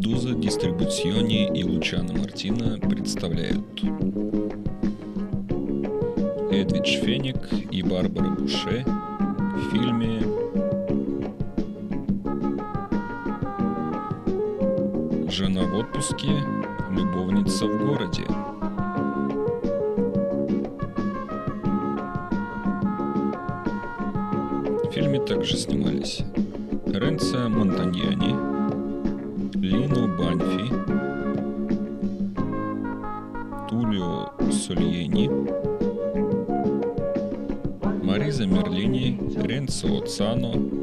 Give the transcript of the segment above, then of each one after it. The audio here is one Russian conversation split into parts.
Медуза, Дистрибуциони и Лучано Мартина представляют Эдвидж Феник и Барбара Буше в фильме «Жена в отпуске, любовница в городе». В фильме также снимались Ренцо Монтаньяни, Лино Банфи, Тулио Сольени, Мариза Мерлини, Ренцо Цано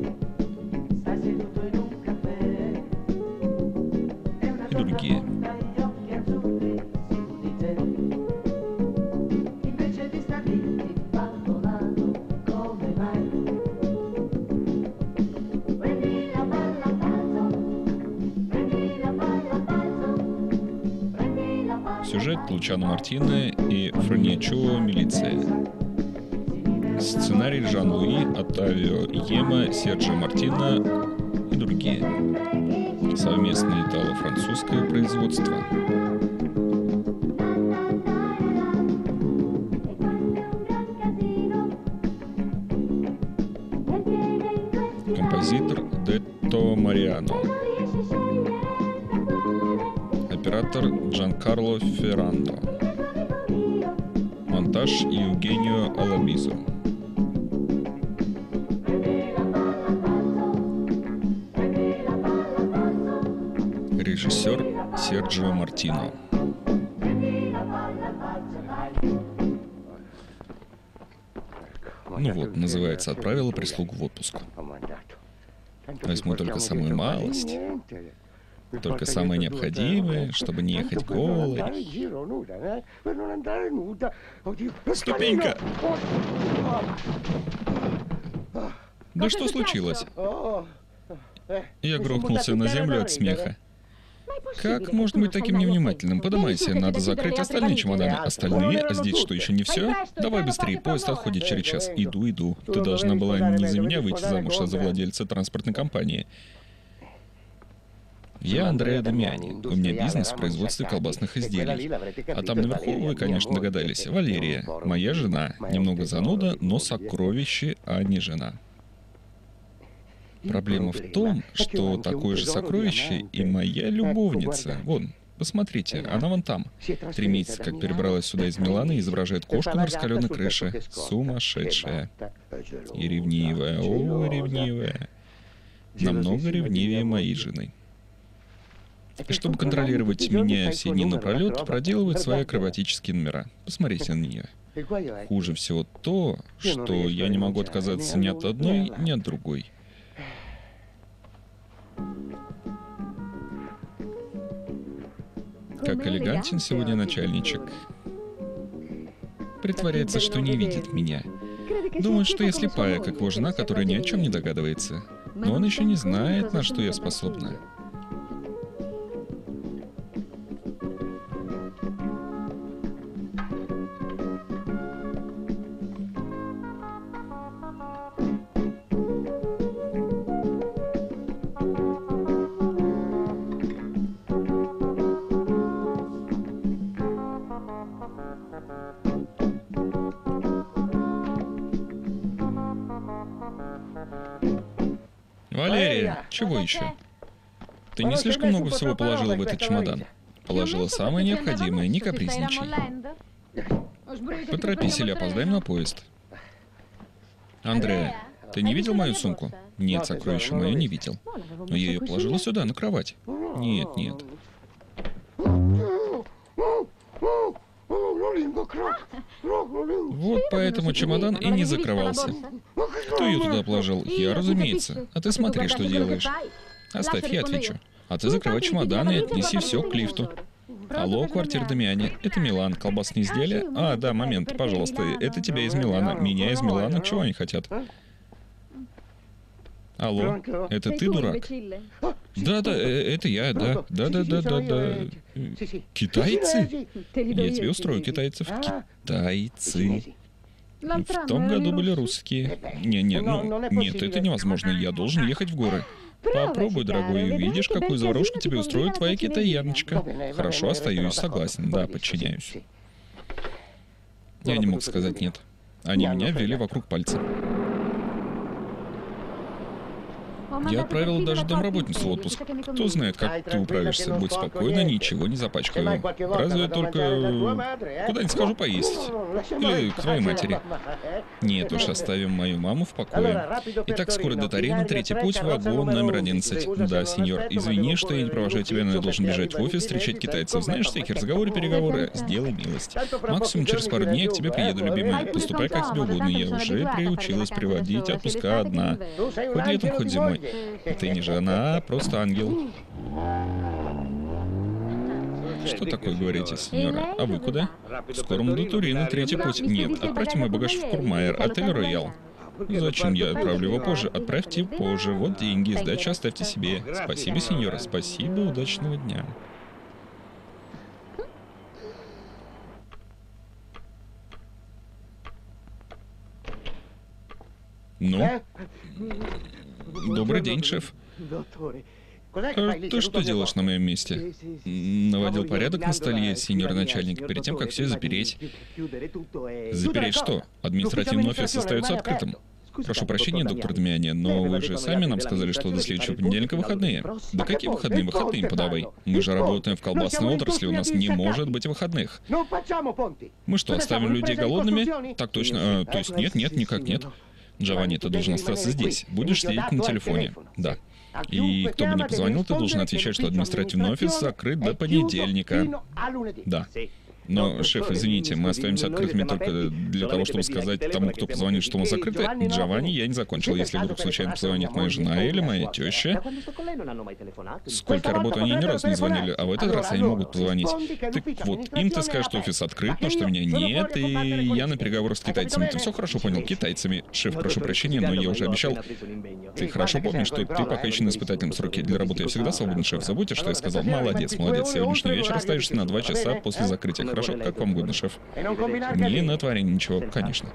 Мартина и Франичо Милиция. Сценарий Жан-Луи, Оттавио Ема, Серджио Мартина и другие. Совместное итало-французское производство. Прислугу в отпуск». Возьму только самую малость. Только самое необходимое, чтобы не ехать голой. Ступенька! Да что случилось? Я грохнулся на землю от смеха. Как можно быть таким невнимательным? Подымайся, надо закрыть остальные чемоданы. Остальные? А здесь что, еще не все? Давай быстрее, поезд отходит через час. Иду, иду. Ты должна была не за меня выйти замуж, а за владельца транспортной компании. Я Андреа Дамиани. У меня бизнес в производстве колбасных изделий. А там наверху, вы, конечно, догадались, Валерия, моя жена. Немного зануда, но сокровище, а не жена. Проблема в том, что такое же сокровище и моя любовница. Вон, посмотрите, она вон там. Три месяца как перебралась сюда из Милана и изображает кошку на раскаленной крыше. Сумасшедшая. И ревнивая, о, ревнивая. Намного ревнивее моей жены. И чтобы контролировать меня все дни напролет, проделывает свои акробатические номера. Посмотрите на нее. Хуже всего то, что я не могу отказаться ни от одной, ни от другой. Как элегантен сегодня начальничек. Притворяется, что не видит меня. Думает, что я слепая, как его жена, которая ни о чем не догадывается. Но он еще не знает, на что я способна. Еще? Ты не слишком много всего положила в этот чемодан? Положила самое необходимое, не капризничай. Поторопись или опоздаем на поезд. Андреа, ты не видел мою сумку? Нет, сокровище мое не видел. Но я ее положила сюда, на кровать. Нет, нет. Вот поэтому чемодан и не закрывался. Кто ее туда положил? Я, разумеется. А ты смотри, что делаешь. Оставь, я отвечу. А ты закрывай чемодан и отнеси все к лифту. Алло, квартира Дамиани. Это Милан. Колбасные изделия? А, да, момент, пожалуйста. Это тебя из Милана. Меня из Милана. Чего они хотят? Алло, это ты дурак? Да, да, э, это я, да. Да, да, да, да, да. Китайцы? Я тебе устрою китайцев. Китайцы. В том году были русские. Не, не, ну, нет, это невозможно. Я должен ехать в горы. Попробуй, дорогой, увидишь, какую заварушку тебе устроит твоя китаяночка. Хорошо, остаюсь, согласен, да, подчиняюсь. Я не мог сказать нет. Они меня ввели вокруг пальца. Я отправил даже домработницу в отпуск. Кто знает, как ты управишься. Будь спокойна, ничего не запачкаю. Разве только... Куда-нибудь скажу поесть. Или к твоей матери. Нет уж, оставим мою маму в покое. Итак, скоро до Тарена, третий путь, вагон номер 11. Да, сеньор, извини, что я не провожаю тебя, но я должен бежать в офис, встречать китайцев. Знаешь, всякие разговоры, переговоры. Сделай милость. Максимум через пару дней я к тебе приеду, любимая. Поступай как тебе угодно. Я уже приучилась приводить отпуска одна. Хоть летом, хоть зимой. Ты не жена, а просто ангел. Что такое говорите, сеньора? А вы куда? Скоро до Турина, третий путь. Нет, отправьте мой багаж в Курмайер, отель Роял. Зачем я отправлю его позже? Отправьте позже. Вот деньги, сдачу оставьте себе. Спасибо, сеньора. Спасибо, удачного дня. Ну, добрый день, шеф. А ты что делаешь на моем месте? Наводил порядок на столе, сеньор начальник, перед тем, как все запереть. Запереть что? Административный офис остается открытым. Прошу прощения, доктор Дмяни, но вы же сами нам сказали, что до следующего понедельника выходные. Да какие выходные? Выходные им подавай. Мы же работаем в колбасной отрасли, у нас не может быть выходных. Мы что, оставим людей голодными? Так точно. А, то есть нет, нет, никак нет. Джованни, ты должен остаться здесь. Будешь сидеть на телефоне. Да. И кто бы ни позвонил, ты должен отвечать, что административный офис закрыт до понедельника. Да. Но, шеф, извините, мы остаемся открытыми только для того, чтобы сказать тому, кто позвонит, что мы закрыты. Джованни, я не закончил. Если вдруг случайно позвонит моя жена или моя теща, сколько работы они ни разу не звонили, а в этот раз они могут позвонить. Так вот, им ты скажешь, что офис открыт, но что меня нет, и я на переговорах с китайцами. Ты все хорошо понял, китайцами. Шеф, прошу прощения, но я уже обещал. Ты хорошо помнишь, что ты пока еще на испытательном сроке. Для работы я всегда свободен, шеф. Забудьте, что я сказал. Молодец, молодец. Сегодняшний вечер остаешься на два часа после закрытия. Хорошо? Как вам угодно, шеф. Не натвори ничего, конечно.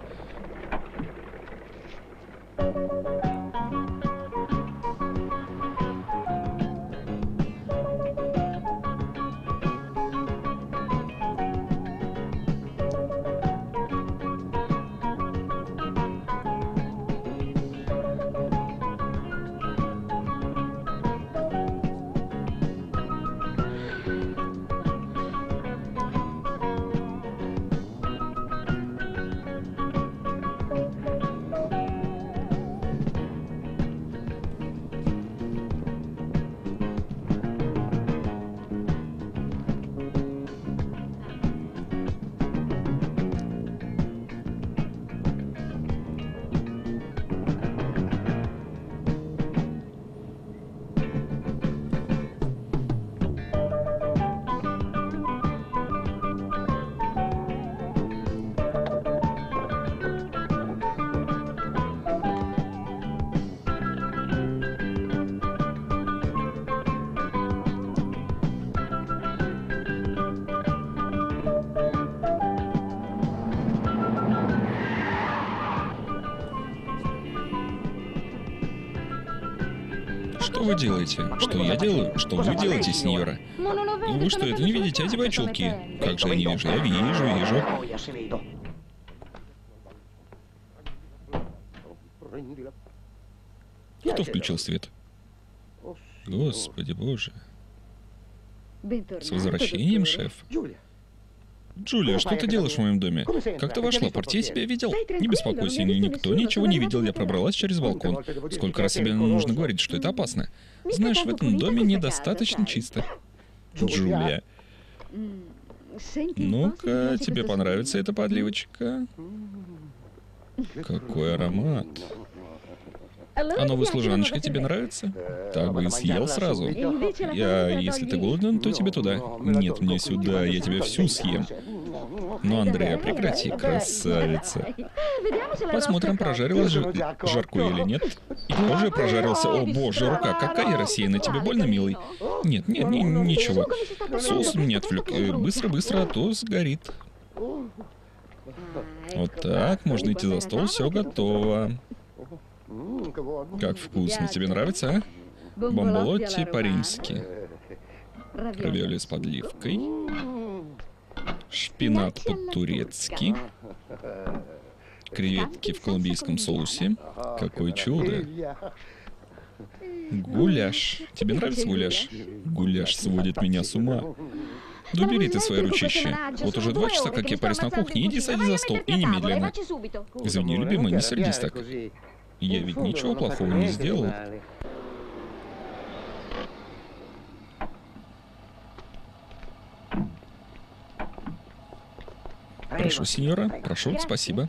Что вы делаете? Что я делаю? Что вы делаете, сеньора? Вы что, это не видите? Одевай чулки. Как же я не вижу? Я вижу, вижу. Кто включил свет? Господи боже. С возвращением, шеф. Джулия, что ты делаешь в моем доме? Как ты вошла? Портье тебя видел? Не беспокойся, ни- никто ничего не видел. Я пробралась через балкон. Сколько раз тебе нужно говорить, что это опасно? Знаешь, в этом доме недостаточно чисто. Джулия, ну-ка, тебе понравится эта подливочка? Какой аромат. А новая служаночка тебе нравится? Так бы и съел сразу. Я, если ты голоден, то тебе туда. Нет, мне сюда, я тебя всю съем. Ну, Андрея, прекрати, красавица. Посмотрим, прожарилась же жарку или нет. И тоже прожарился. О, боже, рука, какая рассеянная. Тебе больно, милый? Нет, нет, ни- ничего. Соус меня отвлек. Э, Быстро, быстро, а то сгорит. Вот так, можно идти за стол, все готово. Как вкусно. Тебе нравится, а? Бомболотти по-римски. Равиоли с подливкой. Шпинат по-турецки. Креветки в колумбийском соусе. Какое чудо. Гуляш. Тебе нравится гуляш? Гуляш сводит меня с ума. Да убери ты свои ручище. Вот уже два часа, как я парюсь на кухне, иди садись за стол и немедленно. Извини, любимый, не сердись так. Я ведь ничего плохого не сделал. Прошу, сеньора, прошу, спасибо.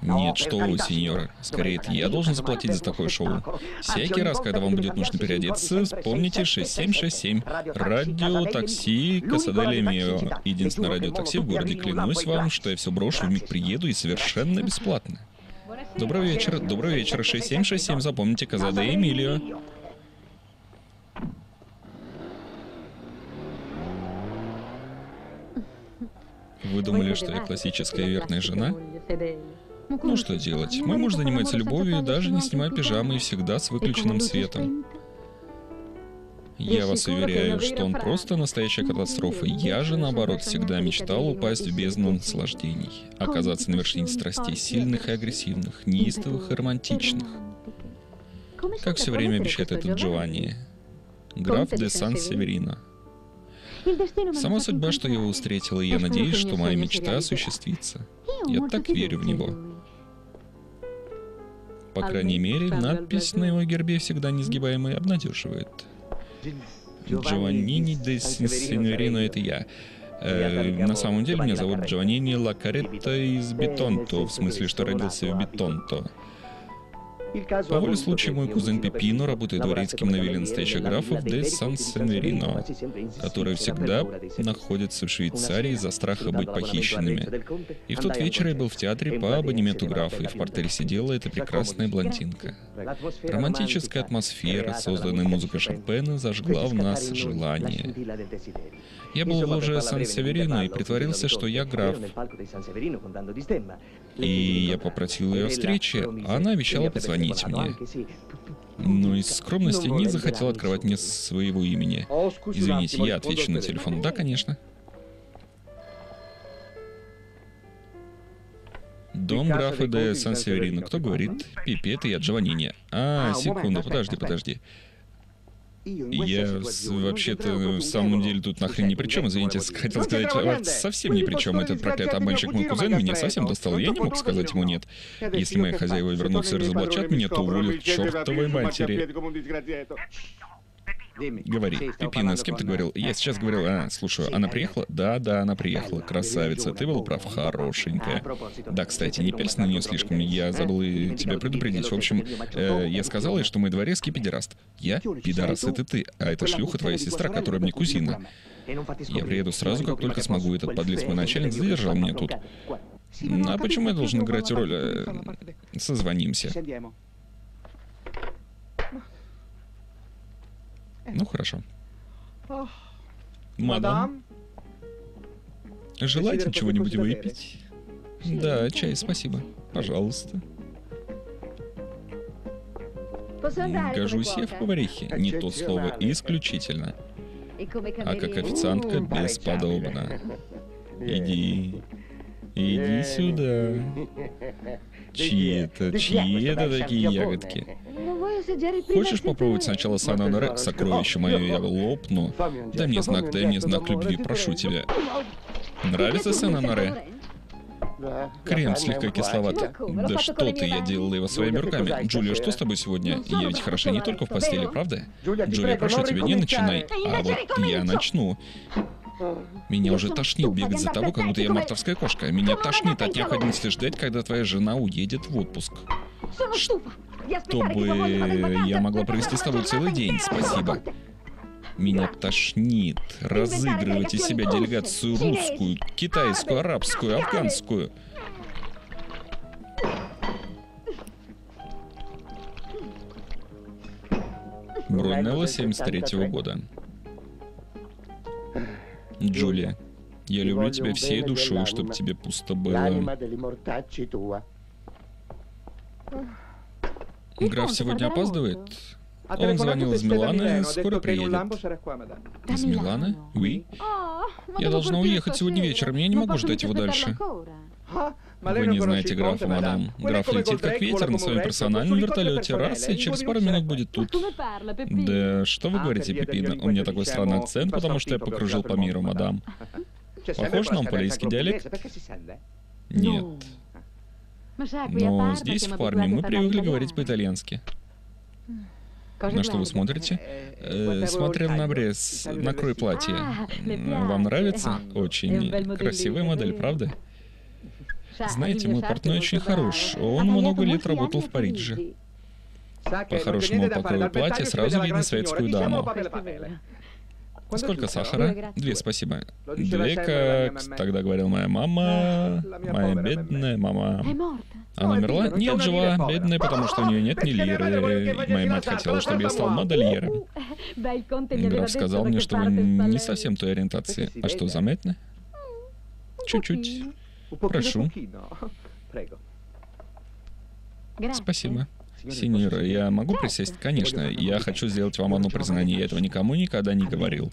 Нет, что вы, сеньора. Скорее, это я должен заплатить за такое шоу. Всякий раз, когда вам будет нужно переодеться, вспомните 6767. Радио, такси, Касаделия Мио. Единственное радиотакси в городе. Клянусь вам, что я все брошу, вмиг приеду и совершенно бесплатно. Доброго вечера, доброго вечера. 6767, запомните, Казаде Эмилио. Вы думали, что я классическая верная жена? Ну что делать? Мой муж занимается любовью, даже не снимая пижамы и всегда с выключенным светом. Я вас уверяю, что он просто настоящая катастрофа. Я же, наоборот, всегда мечтал упасть в бездну наслаждений. Оказаться на вершине страстей, сильных и агрессивных, неистовых и романтичных. Как все время обещает этот Джованни. Граф де Сан-Северино. Сама судьба, что я его встретила, и я надеюсь, что моя мечта осуществится. Я так верю в него. По крайней мере, надпись на его гербе всегда несгибаемая обнадеживает. Джованнини де Синьорино — это я. Э, на самом деле меня зовут Джованнини Лакаретто из Бетонто, в смысле, что родился в Бетонто. По воле случая мой кузен Пепино работает дворецким на вилле настоящих графов де Сан-Сенверино, которые всегда находятся в Швейцарии из-за страха быть похищенными. И в тот вечер я был в театре по абонементу графа, и в портере сидела эта прекрасная блондинка. Романтическая атмосфера, созданная музыкой Шопена, зажгла в нас желание. Я был в ложе Сан-Северино и притворился, что я граф. И я попросил ее о встрече, а она обещала позвонить мне. Но из скромности не захотел открывать мне своего имени. Извините, я отвечу на телефон. Да, конечно. Дом графа де Сан-Северино. Кто говорит? Пипи, это я, Джованини. А, секунду, подожди, подожди. Я вообще-то в самом деле тут нахрен ни при чем, извините, хотел сказать, а, совсем ни при чем. Этот проклятый обманщик мой кузен меня совсем достал, я не мог сказать ему нет. Если мои хозяева вернутся и разоблачат меня, то уволят к чертовой матери. Говори, Пипина, с кем ты говорил? Я сейчас говорил, а, слушаю, она приехала? Да, да, она приехала. Красавица, ты был прав, хорошенькая. Да, кстати, не пялься на нее слишком, я забыл и тебя предупредить. В общем, э, я сказал ей, что мой дворецкий педераст. Я? Пидорас, это ты, а это шлюха твоя сестра, которая мне кузина. Я приеду сразу, как только смогу. Этот подлец мой начальник задержал меня тут. А почему я должен играть роль? Э, созвонимся. Ну, хорошо. Мадам, желаете чего-нибудь выпить? Да, чай, спасибо. Пожалуйста. Гожусь я в поварихе. Не то слово исключительно. А как официантка бесподобно. Иди. Иди сюда. Чьи это? Чьи это такие ягодки? Хочешь попробовать сначала сананаре? Сокровище мое, я лопну. Дай мне знак, дай мне знак любви, прошу тебя. Нравится сананаре? Крем слегка кисловат. Да что ты, я делала его своими руками. Джулия, что с тобой сегодня? Я ведь хороша не только в постели, правда? Джулия, прошу тебя, не начинай. А вот я начну. Меня уже тошнит бегать за тобой, как будто я мартовская кошка. Меня тошнит от необходимости ждать, когда твоя жена уедет в отпуск. Чтобы я могла провести с тобой целый день. Спасибо. Меня тошнит разыгрывать из себя делегацию русскую, китайскую, арабскую, афганскую. Брунелла 73 года. Джулия, я люблю тебя всей душой, чтобы тебе пусто было. Граф сегодня опаздывает? Он звонил из Милана, скоро приедет. Из Милана? Oui. Я должна уехать сегодня вечером, я не могу ждать его дальше. Вы не знаете графа, мадам. Граф летит как ветер на своем персональном вертолете. Раз, и через пару минут будет тут. Да что вы говорите, Пепина? У меня такой странный акцент, потому что я покружил по миру, мадам. Похож на ампалийский диалект? Нет. Но здесь, в Парме, мы привыкли говорить по-итальянски. На что вы смотрите? Э, смотрел на обрез, на крой платья. Вам нравится? Очень красивая модель, правда? Знаете, мой портной очень хорош. Он много лет работал в Париже. По хорошему покрою платья сразу видно светскую даму. Сколько сахара? Две, спасибо. Две, как тогда говорила моя мама, моя бедная мама. Она умерла? Нет, жива, бедная, потому что у нее нет ни лиры. И моя мать хотела, чтобы я стал модельером. Граф сказал мне, что вы не совсем той ориентации. А что, заметно? Чуть-чуть. Прошу. Спасибо. Синьора, я могу присесть? Конечно. Я хочу сделать вам одно признание. Я этого никому никогда не говорил.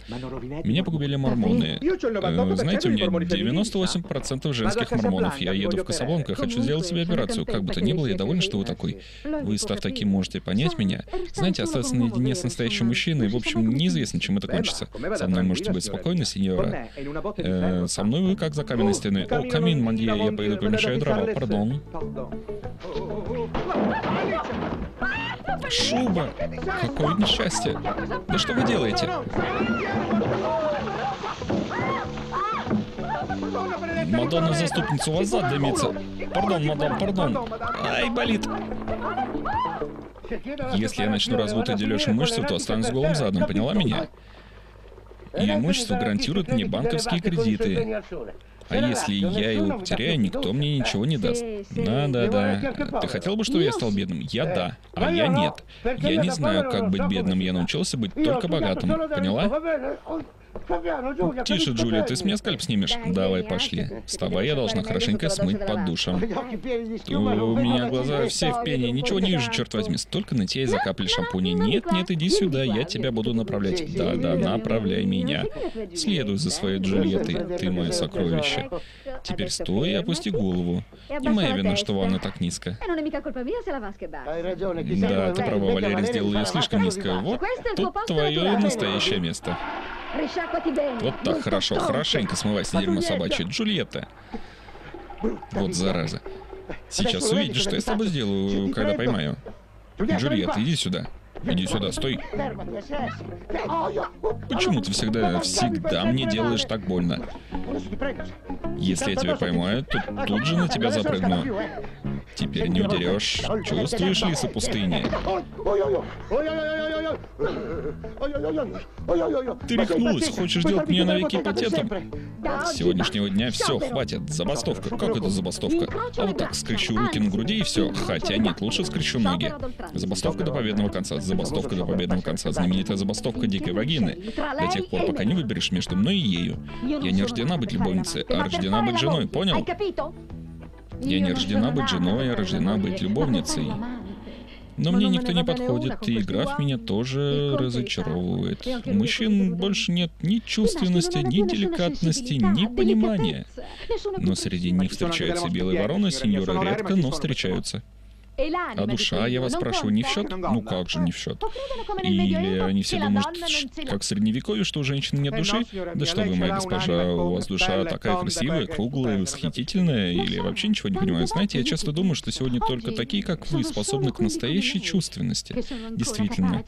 Меня погубили мормоны. Э, знаете, у меня 98% женских мормонов. Я еду в Касабланку, хочу сделать себе операцию. Как бы то ни было, я доволен, что вы такой. Вы, став таким, можете понять меня. Знаете, остаться наедине с настоящим мужчиной, в общем, неизвестно, чем это кончится. Со мной можете быть спокойны, сеньора. Э, со мной вы как за каменной стеной. О, камин, мандье, я пойду помешаю дрова, пардон. Шуба! Какое несчастье! Да что вы делаете? Мадонна заступница, у вас зад дымится. Пардон, мадам, пардон. Ай, болит. Если я начну развод дележ мышцы, то останусь голым задом, поняла меня? И имущество гарантирует мне банковские кредиты. А если я его потеряю, никто мне ничего не даст. Да-да-да. Ты хотел бы, чтобы я стал бедным? Я да, а я нет. Я не знаю, как быть бедным. Я научился быть только богатым. Поняла? Тише, Джулия, ты с меня скальп снимешь? Давай, пошли. Вставай, я должна хорошенько смыть под душем. У меня глаза все в пене, ничего не вижу, черт возьми. Столько нытья из-за капли шампуня. Нет, нет, иди сюда, я тебя буду направлять. Да-да, направляй меня. Следуй за своей Джульеттой, ты мое сокровище. Теперь стой и опусти голову. Не моя вина, что ванна так низко. Да, ты права, Валерий сделал ее слишком низко. Вот тут твое настоящее место. Вот так хорошо, хорошенько смывайся, дерьмо собачье. Джульетта. Вот зараза. Сейчас увидишь, что я с тобой сделаю, когда поймаю. Джульетта, иди сюда. Иди сюда, стой. Почему ты всегда, всегда мне делаешь так больно? Если я тебя поймаю, то тут же на тебя запрыгну. Теперь не удерешь. Чувствуешь лиса пустыни? Ты рехнулась, хочешь сделать меня навеки патетом? С сегодняшнего дня все, хватит. Забастовка. Как это забастовка? А вот так, скрещу руки на груди и все. Хотя нет, лучше скрещу ноги. Забастовка до победного конца. Забастовка до победного конца. Знаменитая забастовка дикой вагины. До тех пор, пока не выберешь между мной и ею. Я не рождена быть любовницей, а рождена быть женой, понял? Я не рождена быть женой, а рождена быть любовницей. Но мне никто не подходит, и граф меня тоже разочаровывает. У мужчин больше нет ни чувственности, ни деликатности, ни понимания. Но среди них встречаются белые вороны, сеньоры редко, но встречаются. А душа, я вас спрашиваю, не в счет? Ну как же не в счет? Или они все думают, как в средневековье, что у женщин нет души? Да что вы, моя госпожа, у вас душа такая красивая, круглая, восхитительная, или вообще ничего не понимаю. Знаете, я часто думаю, что сегодня только такие, как вы, способны к настоящей чувственности. Действительно.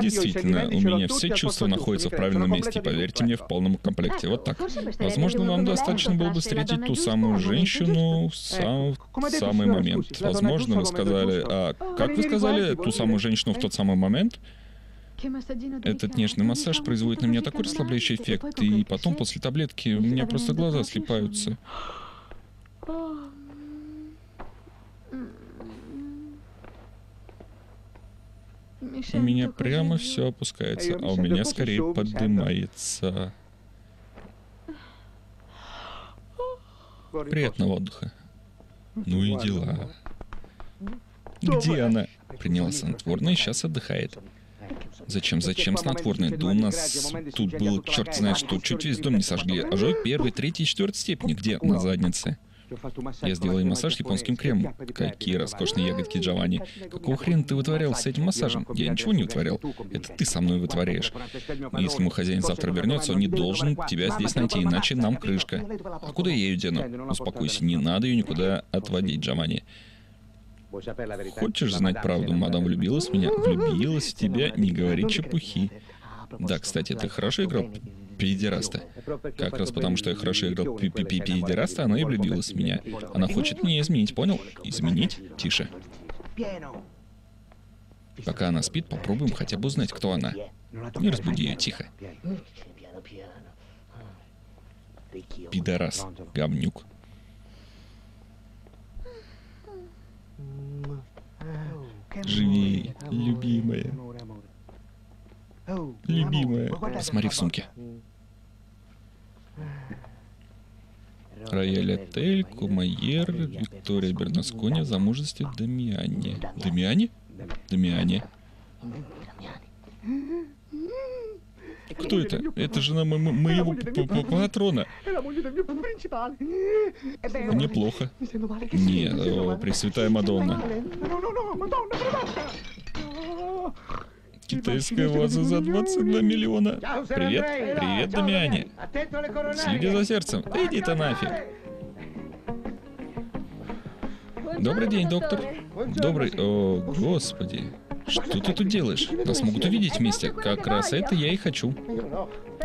Действительно, у меня все чувства находятся в правильном месте, поверьте мне, в полном комплекте. Вот так. Возможно, вам достаточно было бы встретить ту самую женщину в сам, в самый момент. Возможно, вы сказали... А как вы сказали ту самую женщину в тот самый момент? Этот нежный массаж производит на меня такой расслабляющий эффект, и потом после таблетки у меня просто глаза слепаются. У меня прямо все опускается, а у меня скорее поднимается. Приятного отдыха. Ну и дела. Где она? Приняла снотворное и сейчас отдыхает. Зачем, зачем снотворное? Да у нас тут было черт знает что, чуть весь дом не сожгли. Ожог первой, третьей, четвертой степени. Где? На заднице. Я сделал ей массаж японским кремом. Какие роскошные ягодки Джованни. Какого хрена ты вытворял с этим массажем? Я ничего не вытворял. Это ты со мной вытворяешь. Если мой хозяин завтра вернется, он не должен тебя здесь найти, иначе нам крышка. А куда я ее дену? Успокойся, не надо ее никуда отводить, Джованни. Хочешь знать правду? Мадам влюбилась в меня? Влюбилась в тебя? Не говори чепухи. Да, кстати, ты хорошо играл педераста. Как раз потому, что я хорошо играл пи пи пи педераста, она и влюбилась в меня. Она хочет меня изменить, понял? Изменить? Тише. Пока она спит, попробуем хотя бы узнать, кто она. Не разбуди ее, тихо. Пидорас, говнюк. Живи, любимая. Любимая. Посмотри в сумке. Рояль Отель, Кумайер, Виктория Бернаскони замужестве Дамиане. Дамиане? Дамиане. Кто это? Это жена мо- мо- моего патрона. Неплохо. Нет, о, Пресвятая Мадонна. Китайская ваза за 22 миллиона. Привет, привет, Дамиане. Следи за сердцем. Да иди ты нафиг. Добрый день, доктор. Добрый... О, господи. Что ты тут делаешь? Нас могут увидеть вместе. Как раз это я и хочу.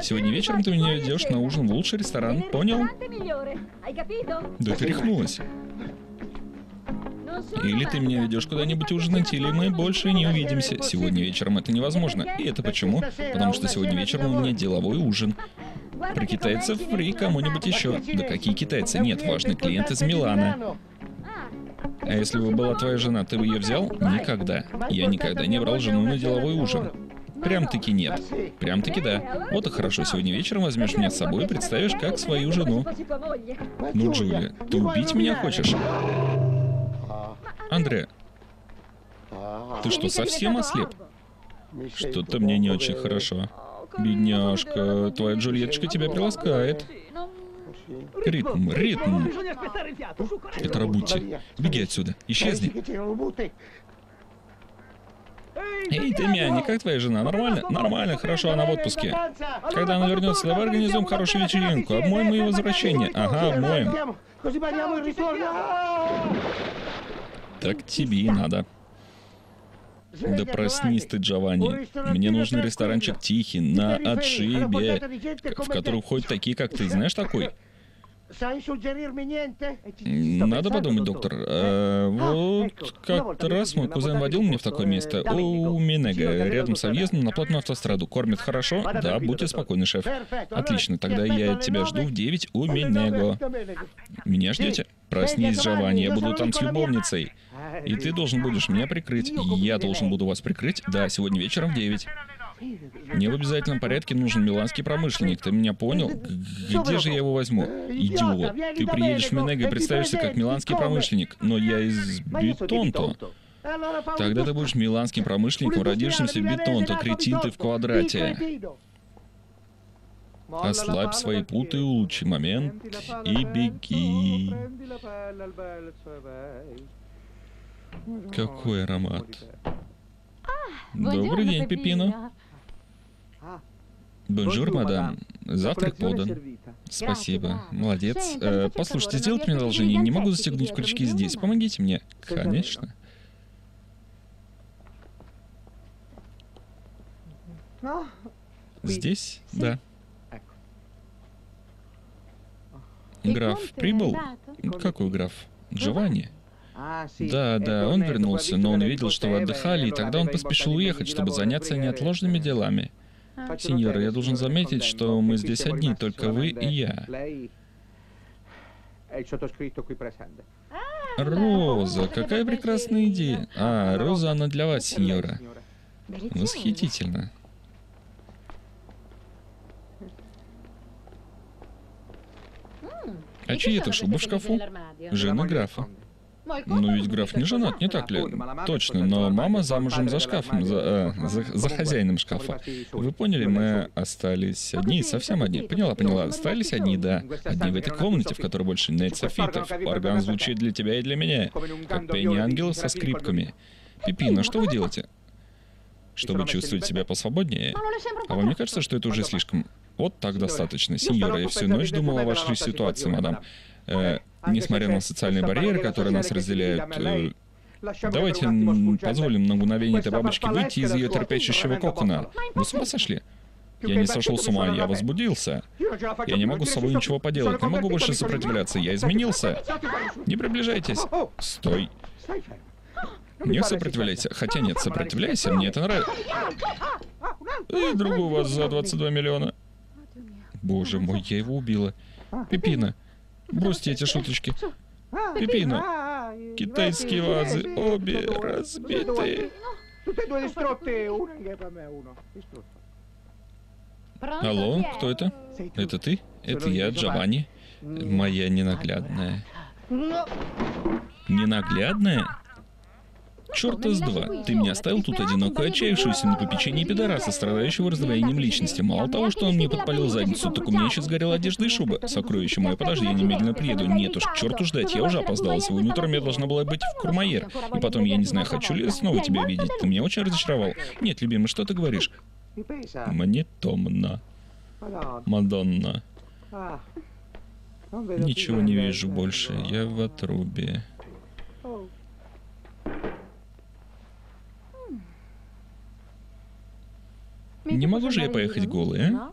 Сегодня вечером ты меня ведешь на ужин в лучший ресторан. Понял? Да ты рехнулась. Или ты меня ведешь куда-нибудь ужинать, или мы больше не увидимся. Сегодня вечером это невозможно. И это почему? Потому что сегодня вечером у меня деловой ужин. Про китайцев и кому-нибудь еще. Да какие китайцы? Нет, важный клиент из Милана. А если бы была твоя жена, ты бы ее взял? Никогда. Я никогда не брал жену на деловой ужин. Прям-таки нет. Прям-таки да. Вот и хорошо, сегодня вечером возьмешь меня с собой и представишь как свою жену. Ну, Джулия, ты убить меня хочешь? Андре, ты что, совсем ослеп? Что-то мне не очень хорошо. Бедняжка, твоя Джульеточка тебя приласкает. Ритм, ритм. Это Рабути. Беги отсюда. Исчезни. Эй, ты Мяни, как твоя жена? Нормально? Нормально, хорошо, она в отпуске. Когда она вернется, давай организуем хорошую вечеринку. Обмоем ее возвращение. Ага, обмоем. Так тебе и надо. Да проснись ты, Джованни. Мне нужен ресторанчик тихий, на отшибе, в который входят такие, как ты. Знаешь такой? Надо подумать, доктор. А, вот как-то раз мой кузен водил меня в такое место. У Минега, рядом с объездом на платную автостраду. Кормит хорошо? Да, будьте спокойны, шеф. Отлично, тогда я тебя жду в 9 у Минего. Меня ждете? Проснись, Джованни, я буду там с любовницей. И ты должен будешь меня прикрыть. Я должен буду вас прикрыть. Да, сегодня вечером в 9. Мне в обязательном порядке нужен миланский промышленник. Ты меня понял? Где же я его возьму? Идиот. Ты приедешь в Менега и представишься как миланский промышленник. Но я из Бетонто. Тогда ты будешь миланским промышленником, родившимся в Бетонто. Кретин ты в квадрате. Ослабь свои путы, улучши момент и беги. Какой аромат. Добрый день, Пепино. Бонжур, мадам. Завтрак подан. Спасибо. Молодец. Э, послушайте, сделайте мне одолжение. Не могу застегнуть крючки здесь. Помогите мне. Конечно. Здесь? Да. Граф прибыл? Какой граф? Джованни? Да, да, он вернулся, но он видел, что вы отдыхали, и тогда он поспешил уехать, чтобы заняться неотложными делами. Сеньора, я должен заметить, что мы здесь одни, только вы и я. Роза, какая прекрасная идея. А, Роза, она для вас, сеньора. Восхитительно. А чьи это шубы в шкафу? Жена графа. Ну ведь граф не женат, не так ли? Точно, но мама замужем за шкафом, за, э, за, за хозяином шкафа. Вы поняли, мы остались одни, совсем одни. Поняла, поняла. Остались одни, да. Одни в этой комнате, в которой больше нет софитов. Орган звучит для тебя и для меня. Как пение ангелов со скрипками. Пипина, что вы делаете? Чтобы чувствовать себя посвободнее. А вам не кажется, что это уже слишком... Вот так достаточно. Сеньора, я всю ночь думал о вашей ситуации, мадам. Э, несмотря на социальные барьеры, которые нас разделяют, э, давайте позволим на мгновение этой бабочке выйти из ее трепещущего кокона. Вы с ума сошли? Я не сошел с ума, я возбудился. Я не могу с собой ничего поделать, не могу больше сопротивляться, я изменился. Не приближайтесь. Стой. Не сопротивляйся. Хотя нет, сопротивляйся, мне это нравится. И другу у вас за 22 миллиона. Боже мой, я его убила. Пипина, бросьте эти шуточки. Пипина, китайские вазы, обе разбиты. Алло, кто это? Это ты? Это я, Джованни. Моя ненаглядная. Ненаглядная? Черта с два. Ты меня оставил тут одинокую, отчаявшуюся на попечении пидораса, страдающего раздвоением личности. Мало того, что он мне подпалил задницу, так у меня еще сгорела одежда и шуба. Сокровище мое, подожди, я немедленно приеду. Нет уж, к черту ждать, я уже опоздала. Сегодня утром я должна была быть в Курмайер. И потом, я не знаю, хочу ли я снова тебя видеть. Ты меня очень разочаровал. Нет, любимый, что ты говоришь? Мне томно. Мадонна. Ничего не вижу больше. Я в отрубе. Не могу же я поехать голый, а?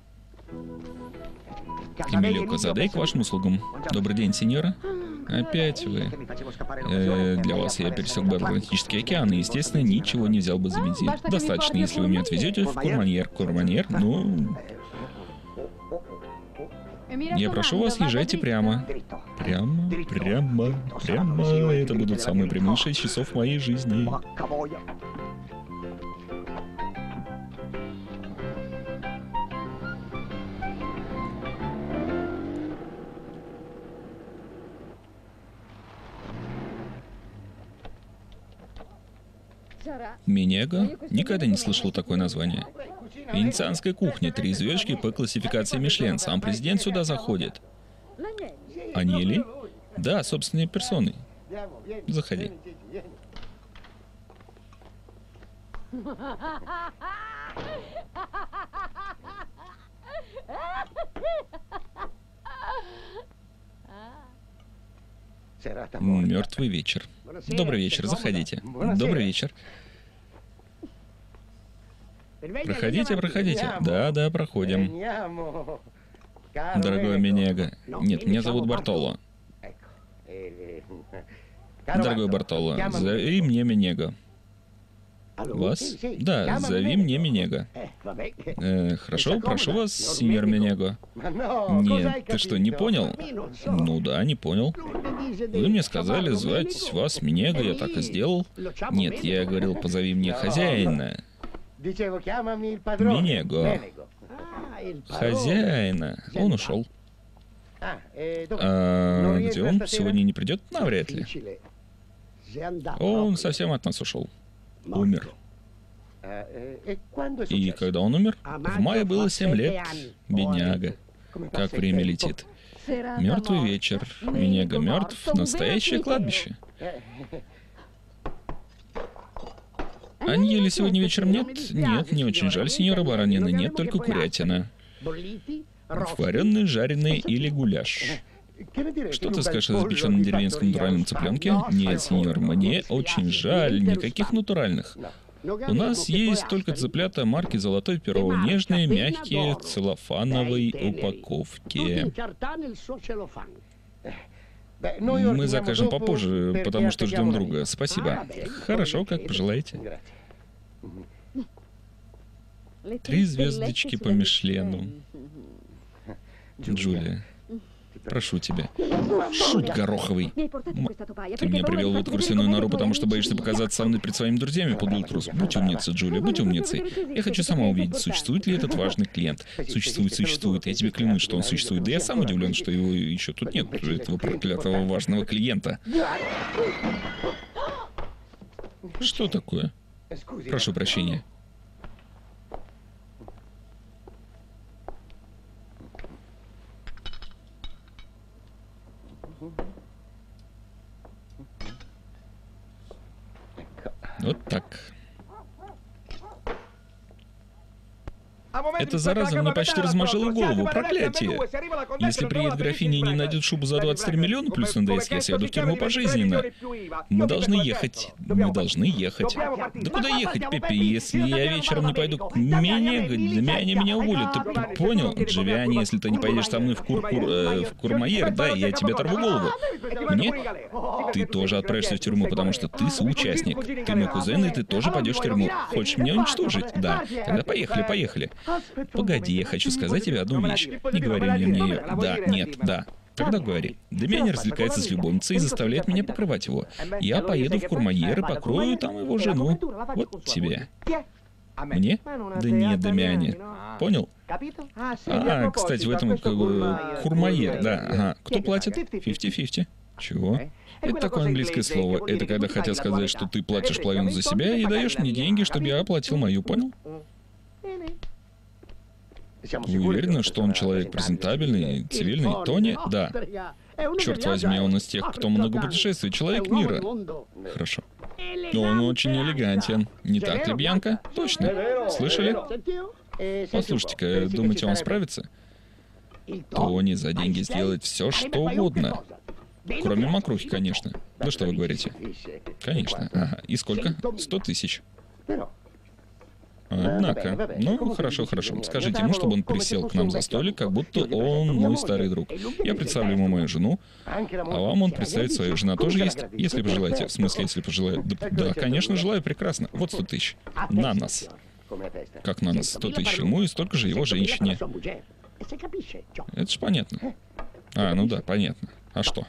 Эмилио Казадей к вашим услугам. Добрый день, сеньора. Опять вы. Э, для вас я пересек бы Атлантический океан и, естественно, ничего не взял бы за бензин. Достаточно, если вы меня отвезете в Курманьер. Курманьер, ну, я прошу вас, езжайте прямо. Прямо, прямо, прямо. Это будут самые прямые шесть часов моей жизни. Менега? Никогда не слышал такое название. Венецианская кухня, три звездочки по классификации Мишлен. Сам президент сюда заходит. Анели? Да, собственной персоной. Заходи. Мертвый вечер. Добрый вечер, заходите. Добрый вечер. Проходите, проходите. Да, да, проходим. Дорогой. No, Нет, меня зовут Бартоло. Дорогой Бартоло, зови мне Менега. Вас? Да, зови мне. Eh, vabbè. Э, хорошо, прошу вас, сеньор no, Нет, ты что, не понял? Ну да, не понял. Вы мне сказали звать вас Менега, я так и сделал. Нет, я говорил, позови мне хозяина. Il padrone. Хозяина. Он ушел. Eh, dov'è? А где он? Сегодня не придет? Навряд ли. Он совсем от нас ушел. Умер. E quando è И когда он умер? A В мае было fa 7 лет. Бедняга. Как время летит. Мертвый вечер. Менега мертв. Настоящее кладбище. Eh, Аньели сегодня вечером нет? Нет, не очень жаль, сеньора баранины. Нет, только курятина. Вареный, жареный или гуляш. Что ты скажешь о запеченном деревенском натуральном цыпленке? Нет, сеньор, мне очень жаль. Никаких натуральных. У нас есть только цыплята марки «Золотой перо», нежные, мягкие, целлофановой упаковки. Мы закажем попозже, потому что ждем друга. Спасибо. Хорошо, как пожелаете. Три звездочки по Мишлену. Джулия, Прошу тебя. Шут гороховый. Ты меня привел в эту крысиную нору, потому что боишься показаться со мной перед своими друзьями, подлый трус. Будь умницей, Джулия, будь умницей. Я хочу сама увидеть, существует ли этот важный клиент. Существует, существует. Я тебе клянусь, что он существует. Да я сам удивлен, что его еще тут нет, этого проклятого важного клиента. Что такое? Прошу прощения. Вот так. Эта зараза мне почти размажила голову. Проклятие. Если приедет графиня и не найдет шубу за 23 миллиона плюс НДС, я сяду в тюрьму пожизненно. Мы должны ехать. Мы должны ехать. Да куда ехать, Пеппи? Если я вечером не пойду к Мене, Дживиани меня уволят. Ты понял? Дживиани, если ты не поедешь со мной в Кур-Кур... э, в Курмайер, да, я тебе оторву голову. Нет? Ты тоже отправишься в тюрьму, потому что ты соучастник. Ты мой кузен, и ты тоже пойдешь в тюрьму. Хочешь меня уничтожить? Да. Тогда поехали, поехали. Погоди, я хочу сказать тебе одну вещь. Не говори мне мне. Да, нет, да. Тогда говори. Демиани развлекается с любовницей и заставляет меня покрывать его. Я поеду в Курмайер и покрою там его жену. Вот тебе. Мне? Да нет, Демиани. Понял? А, кстати, в этом как Курмайер, да, ага. Кто платит? 50-50. Чего? Это такое английское слово. Это когда хотят сказать, что ты платишь половину за себя и даешь мне деньги, чтобы я оплатил мою, понял? Вы уверены, что он человек презентабельный, цивильный? Тони? Да. Черт возьми, он из тех, кто много путешествует, человек мира. Хорошо. Но он очень элегантен. Не так ли, Бьянка? Точно. Слышали? Послушайте-ка, думаете, он справится? Тони за деньги сделает все, что угодно. Кроме мокрухи, конечно. Да что вы говорите? Конечно. Ага. И сколько? Сто тысяч. Однако, ну хорошо, хорошо. Скажите ему, чтобы он присел к нам за столик, как будто он мой старый друг. Я представлю ему мою жену, а вам он представит свою жена тоже есть, если пожелаете. В смысле, если пожелаю? Да, да, конечно, желаю, прекрасно. Вот сто тысяч. На нас. Как на нас? Сто тысяч ему и столько же его женщине. Это ж понятно. А, ну да, понятно. А что?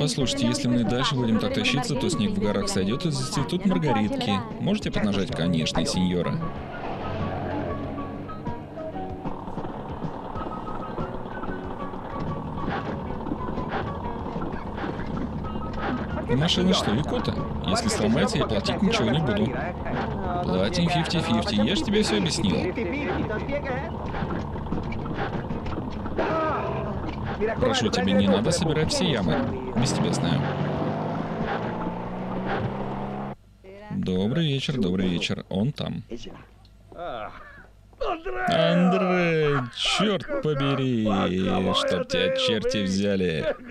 Послушайте, если мы дальше будем так тащиться, то снег в горах сойдет и зацветут маргаритки. Можете поднажать? Конечно, сеньора. Машина что, Икота? Если сломается, я платить ничего не буду. Платим 50-50, я ж тебе все объяснил. Прошу тебя, не надо собирать все ямы. Без тебя знаю. Добрый вечер, добрый вечер. Он там. Андрей, черт побери, чтоб тебя черти взяли.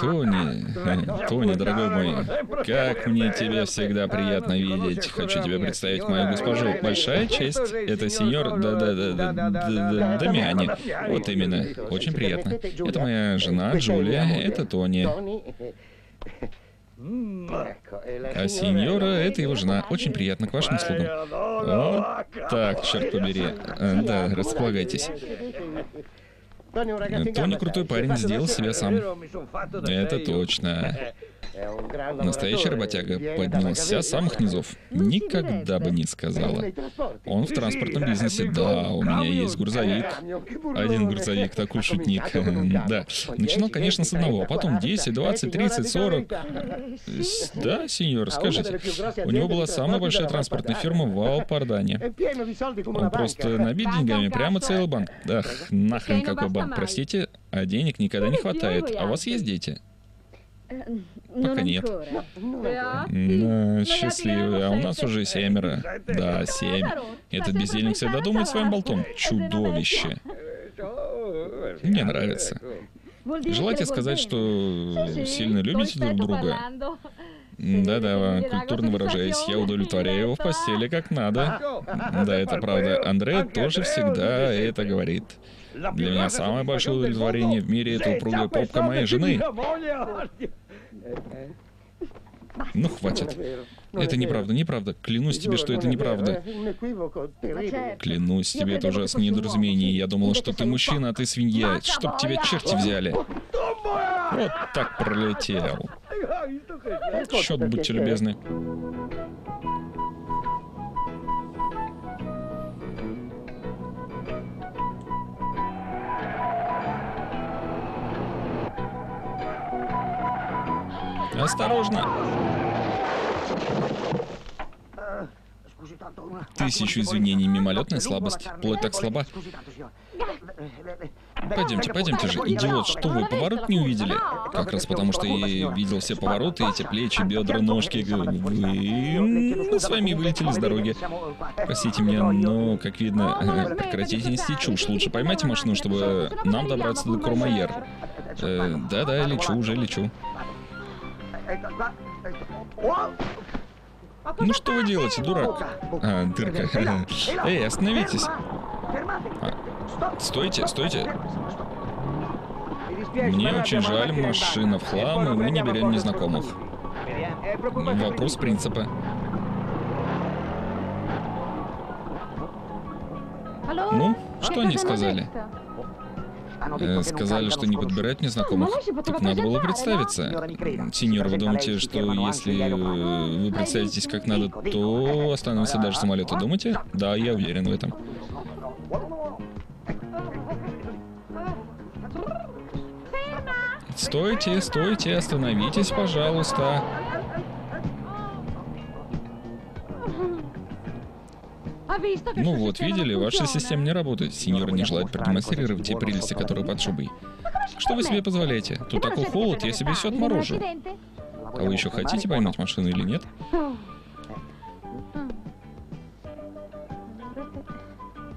Тони, Тони, дорогой мой, как мне тебя всегда приятно видеть. Хочу тебе представить мою госпожу. Большая честь. Это сеньор да-да-да-да-да-да Дамиани. Вот именно. Очень приятно. Это моя жена Джулия, это Тони. А сеньора — это его жена. Очень приятно, к вашим услугам. Вот так, черт побери. А, Да, располагайтесь. Тони крутой парень, сделал себя сам. Это точно. Настоящий работяга поднялся с самых низов. Никогда бы не сказала. Он в транспортном бизнесе. Да, у меня есть грузовик. Один грузовик, такой шутник. Да. Начинал, конечно, с одного, а потом 10, 20, 30, 40. С- Да, сеньор, скажите. У него была самая большая транспортная фирма в Алпардане. Он просто набит деньгами прямо целый банк. Ах, нахрен какой банк, простите, а денег никогда не хватает. А у вас есть дети? Пока нет. Да, счастливый. А у нас уже семеро. Да, семь. Этот бездельник всегда думает своим болтом. Чудовище. Мне нравится. Желаете сказать, что сильно любите друг друга? Да-да, культурно выражаясь, я удовлетворяю его в постели как надо. Да, это правда. Андре тоже всегда это говорит. Для меня самое большое удовлетворение в мире — это упругая попка моей жены. Ну, хватит. Это неправда, неправда. Клянусь тебе, что это неправда. Клянусь тебе, это ужасное недоразумение. Я думал, что ты мужчина, а ты свинья. Чтоб тебя черти взяли. Вот так пролетел. Счет, будьте любезны. Осторожно! Тысячу извинений, мимолетная слабость. Плоть так слаба. Пойдемте, пойдемте же, идиот, что вы, поворот не увидели? Как раз потому, что я видел все повороты, эти плечи, бедра, ножки. Вы... Мы с вами вылетели с дороги. Простите меня, но, как видно, прекратите нести чушь. Лучше поймайте машину, чтобы нам добраться до Курмайер. Э, да-да, лечу, уже лечу. Ну что вы делаете, дурак? А, дырка. Эй, остановитесь. А, стойте, стойте. Мне очень жаль, машина в хлам, и мы не берем незнакомых. Вопрос принципа. Ну, что они сказали? Э, сказали, что не подбирают незнакомых. Так надо было представиться. Сеньор, вы думаете, что если вы представитесь как надо, то остановится даже самолеты? Думаете? Да, я уверен в этом. Стойте, стойте, остановитесь, пожалуйста. Ну вот, видели, ваша система не работает. Сеньор не желает продемонстрировать те прелести, которые под шубой. Что вы себе позволяете? Тут такой холод, я себе все отморожу. А вы еще хотите поймать машину или нет?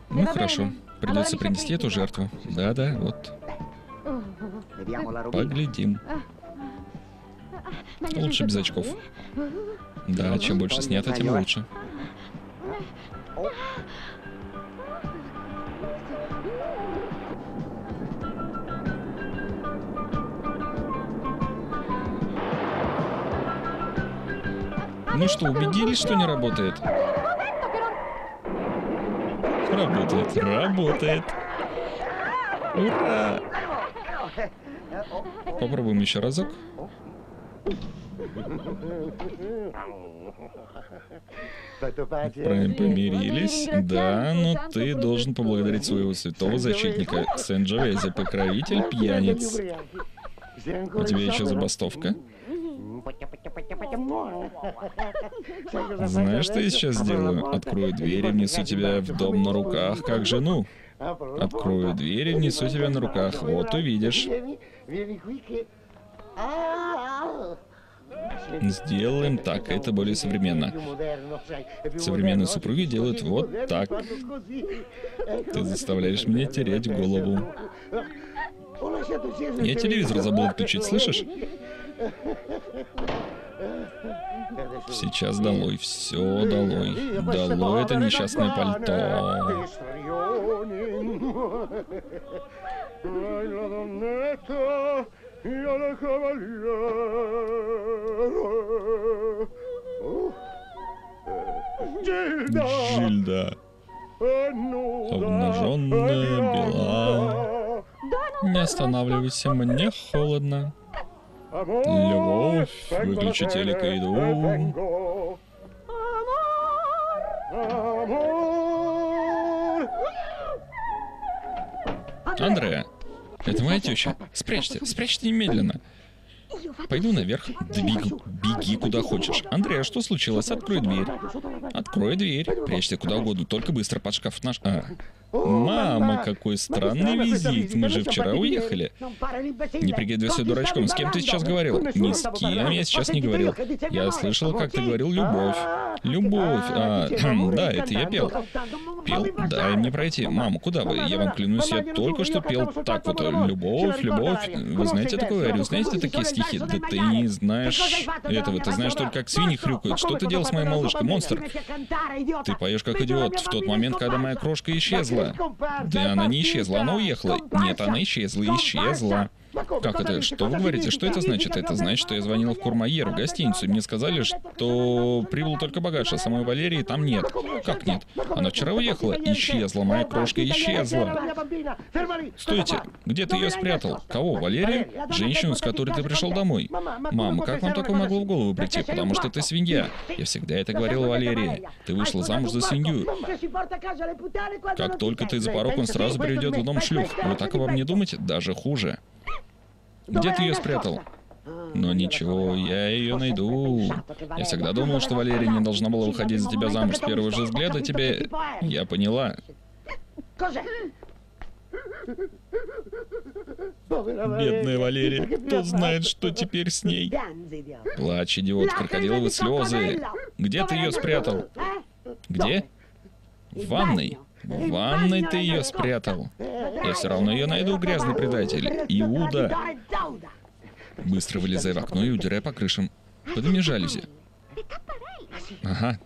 Ну хорошо, придется принести эту жертву. Да-да, вот. Поглядим. Лучше без очков. Да, чем больше снято, тем лучше. Ну что, убедились, что не работает? Работает, работает. Ура! Попробуем еще разок. Помирились? Да, но ты должен поблагодарить своего святого защитника Сен-Джовези, покровитель пьяниц. У тебя еще забастовка? Знаешь, что я сейчас сделаю? Открою дверь и внесу тебя в дом на руках, как жену. Открою дверь и внесу тебя на руках. Вот увидишь. Сделаем так, это более современно. Современные супруги делают вот так. Ты заставляешь меня терять голову. Я телевизор забыл отключить, слышишь? Сейчас долой, все долой. Долой это несчастное пальто. Джильда. Обнаженная, бела. Не останавливайся, мне холодно. Любовь, выключи телек и иду. Андреа, это моя теща. Спрячься, спрячься немедленно. Пойду наверх. Да беги, беги куда хочешь. Андрей, а что случилось? Открой дверь. Открой дверь. Прячься куда угодно, только быстро под шкаф наш... А. Мама, какой странный визит. Мы же вчера уехали. Не прикидывайся дурачком. С кем ты сейчас говорил? Ни с кем я сейчас не говорил. Я слышал, как ты говорил «любовь». Любовь. А, да, это я пел. Пел? Дай мне пройти. Мама, куда вы? Я вам клянусь, я только что пел так вот. Любовь, любовь. Вы знаете такое? Вы знаете такие стихи? Да ты не знаешь этого. Ты знаешь только, как свиньи хрюкают. Что ты делал с моей малышкой, монстр? Ты поешь как идиот. В тот момент, когда моя крошка исчезла. Да она не исчезла, она уехала. Нет, она исчезла, исчезла. Как это? Что вы говорите? Что это значит? Это значит, что я звонил в Курмайер, в гостиницу, и мне сказали, что прибыл только багаж, а самой Валерии там нет. Как нет? Она вчера уехала. Исчезла, моя крошка исчезла. Стойте, где ты ее спрятал? Кого, Валерию? Женщину, с которой ты пришел домой. Мама, как вам такое могло в голову прийти? Потому что ты свинья. Я всегда это говорила Валерии. Ты вышла замуж за свинью. Как только ты за порог, он сразу приведет в дом шлюх. Вы так обо мне думаете? Даже хуже. Где ты ее спрятал? Но ничего, я ее найду. Я всегда думал, что Валерия не должна была выходить за тебя замуж с первого же взгляда тебе. Я поняла. Бедная Валерия. Кто знает, что теперь с ней? Плачь, идиот, крокодиловые слезы. Где ты ее спрятал? Где? В ванной. В ванной ты ее спрятал. Я все равно ее найду, грязный предатель. Иуда. Быстро вылезай в окно и удирай по крышам. Подними жалюзи. Ага.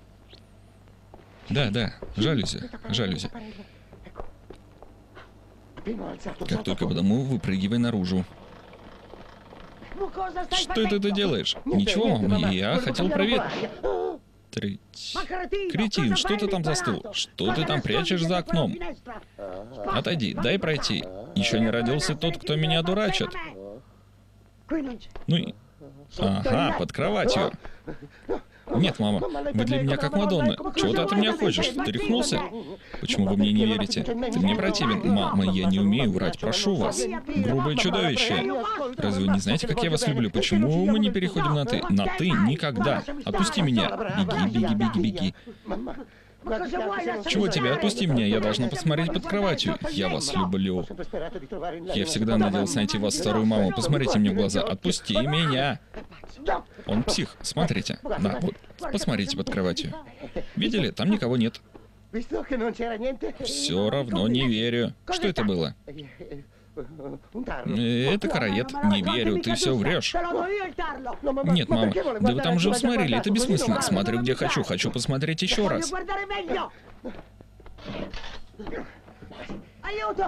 Да, да, жалюзи, жалюзи. Как только потому, выпрыгивай наружу. Что это ты делаешь? Ничего, мама, я хотел проверить. Трыть. Кретин, что ты там застыл? Что ты там прячешь за окном? Отойди, дай пройти. Еще не родился тот, кто меня дурачит. Ну и... Ага, под кроватью. Нет, мама, вы для меня как Мадонна. Чего ты от меня хочешь? Ты рехнулся? Почему вы мне не верите? Ты мне противен. Мама, я не умею врать, прошу вас. Грубое чудовище. Разве вы не знаете, как я вас люблю? Почему мы не переходим на «ты»? На «ты» никогда. Отпусти меня. Беги, беги, беги, беги. Чего тебе? Отпусти меня, я должна посмотреть под кроватью. Я вас люблю. Я всегда надеялся найти вас, старую маму. Посмотрите мне в глаза. Отпусти меня. Он псих. Смотрите. Да, вот. Посмотрите под кроватью. Видели? Там никого нет. Все равно не верю. Что это было? Э, Это караед. Не верю, ты все врешь. Нет, мама, да вы там уже смотрели, это бессмысленно. Смотрю, где хочу, хочу посмотреть еще раз.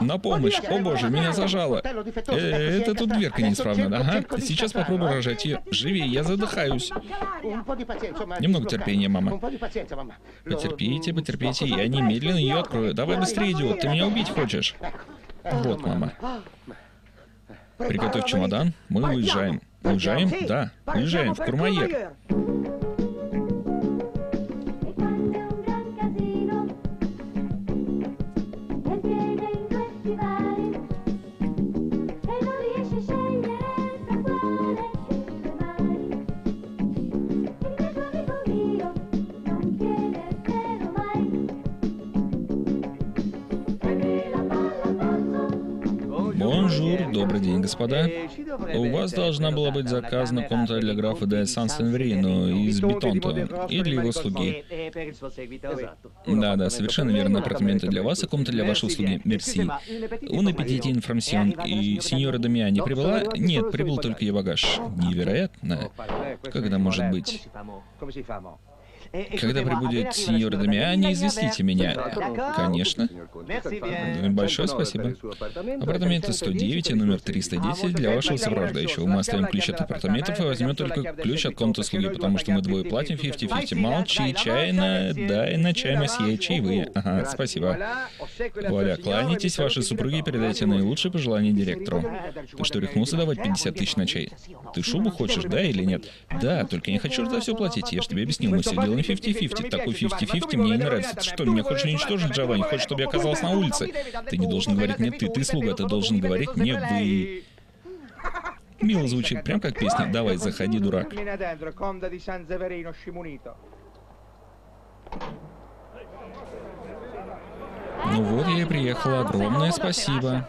На помощь! О боже, меня зажало! Э, это тут дверка неисправна. Ага, сейчас попробую рожать ее. Живее, я задыхаюсь. Немного терпения, мама. Потерпите, потерпите, я немедленно ее открою. Давай быстрее, идиот, ты меня убить хочешь? Вот, мама. Приготовь чемодан, мы уезжаем. Уезжаем? Да, уезжаем в Курмаек. Bonjour, добрый день, господа. У вас должна была быть заказана комната для графа де Сан-Сенверино из Бетонта и для его слуги. Да, да, совершенно верно. Апартаменты для вас и комната для вашего слуги. Merci. Une petite information. И сеньора Дамиани прибыла? Нет, прибыл только ее багаж. Невероятно. Как это может быть? Когда прибудет сеньор Дамиани, известите меня. Конечно. Большое спасибо. Апартаменты 109 и номер 310 для вашего сопровождающего. Мы оставим ключ от апартаментов и возьмем только ключ от комнаты слуги, потому что мы двое платим 50-50. Молчи, чайно, дай на чай масье, чаевые. Ага, спасибо. Вуаля, кланяйтесь вашей супруге и передайте наилучшие пожелания директору. Ты что, рехнулся давать 50 тысяч на чай? Ты шубу хочешь, да или нет? Да, только не хочу за все платить. Я же тебе объяснил, мы все делаем 50-50. Такой 50-50 мне не нравится. Ты что, меня хочешь уничтожить, Джованни? Хочешь, чтобы я оказался на улице? Ты не должен говорить мне ты, ты слуга, ты должен говорить мне вы. Мило звучит, прям как песня. Давай, заходи, дурак. Ну вот я и приехала. Огромное спасибо.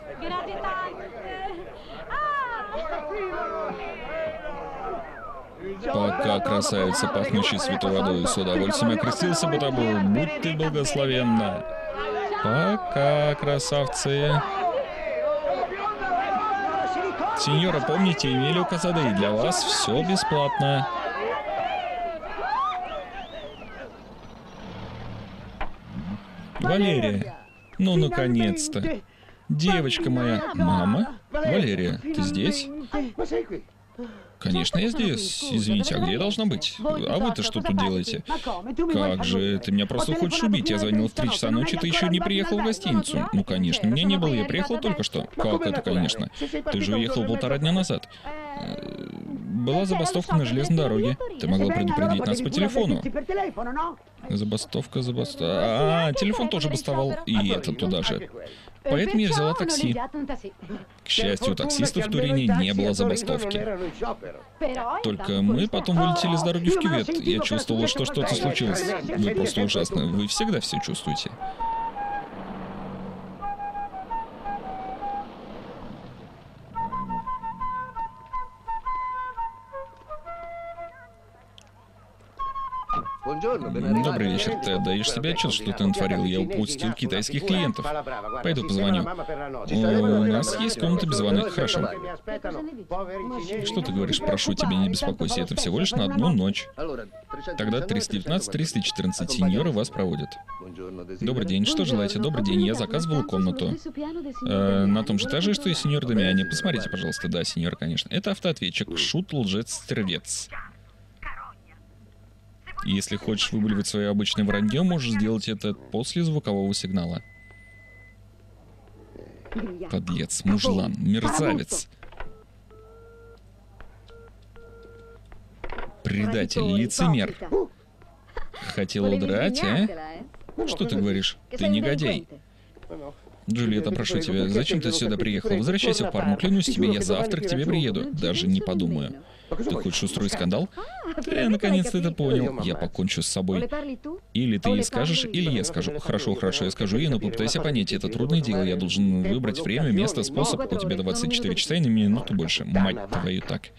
Пока красавица, пахнущая святой водой, с удовольствием окрестился бы тобой. Будь ты благословенна. Пока, красавцы. Сеньора, помните, Эмилио Казадей, для вас все бесплатно. Валерия, ну наконец-то. Девочка моя. Мама? Валерия, ты здесь? Конечно, я здесь. Извините, а где я должна быть? А вы-то что тут делаете? Как же, ты меня просто хочешь убить? Я звонил в три часа ночи, ты еще не приехал в гостиницу. Ну, конечно, меня не было, я приехал только что. Как это, конечно? Ты же уехал полтора дня назад. Э, Была забастовка на железной дороге. Ты могла предупредить нас по телефону. Забастовка, забастовка. А, телефон тоже бастовал. И это туда же. Поэтому я взяла такси. К счастью, у таксистов в Турине не было забастовки. In sciopero. Только мы потом вылетели с дороги в кювет. Я чувствовала, что что-то случилось. Вы просто ужасно. Вы всегда все чувствуете. Добрый вечер. Ты отдаешь себе отчет, что ты натворил? Я упустил китайских клиентов. Пойду позвоню. У нас есть комната без ванны. Хорошо. Что ты говоришь? Прошу тебя, не беспокойся. Это всего лишь на одну ночь. Тогда 319-314 сеньоры вас проводят. Добрый день. Что желаете? Добрый день. Я заказывал комнату. Э, на том же этаже, что и сеньор Дамиани. Посмотрите, пожалуйста. Да, сеньор, конечно. Это автоответчик. Шут, лжец, стервец. Если хочешь выблевать свое обычное вранье, можешь сделать это после звукового сигнала. Подлец, мужлан, мерзавец. Предатель, лицемер. Хотел удрать, а? Что ты говоришь? Ты негодяй. Джульетта, прошу тебя, зачем ты сюда приехал? Возвращайся в Парму, клянусь тебе, я завтра к тебе приеду. Даже не подумаю. Ты хочешь устроить скандал? Ты наконец-то это понял. Я покончу с собой. Или ты ей скажешь, или я скажу. Хорошо, хорошо, я скажу ей, но попытайся понять, это трудное дело. Я должен выбрать время, место, способ. У тебя 24 часа и на минуту больше. Мать твою так.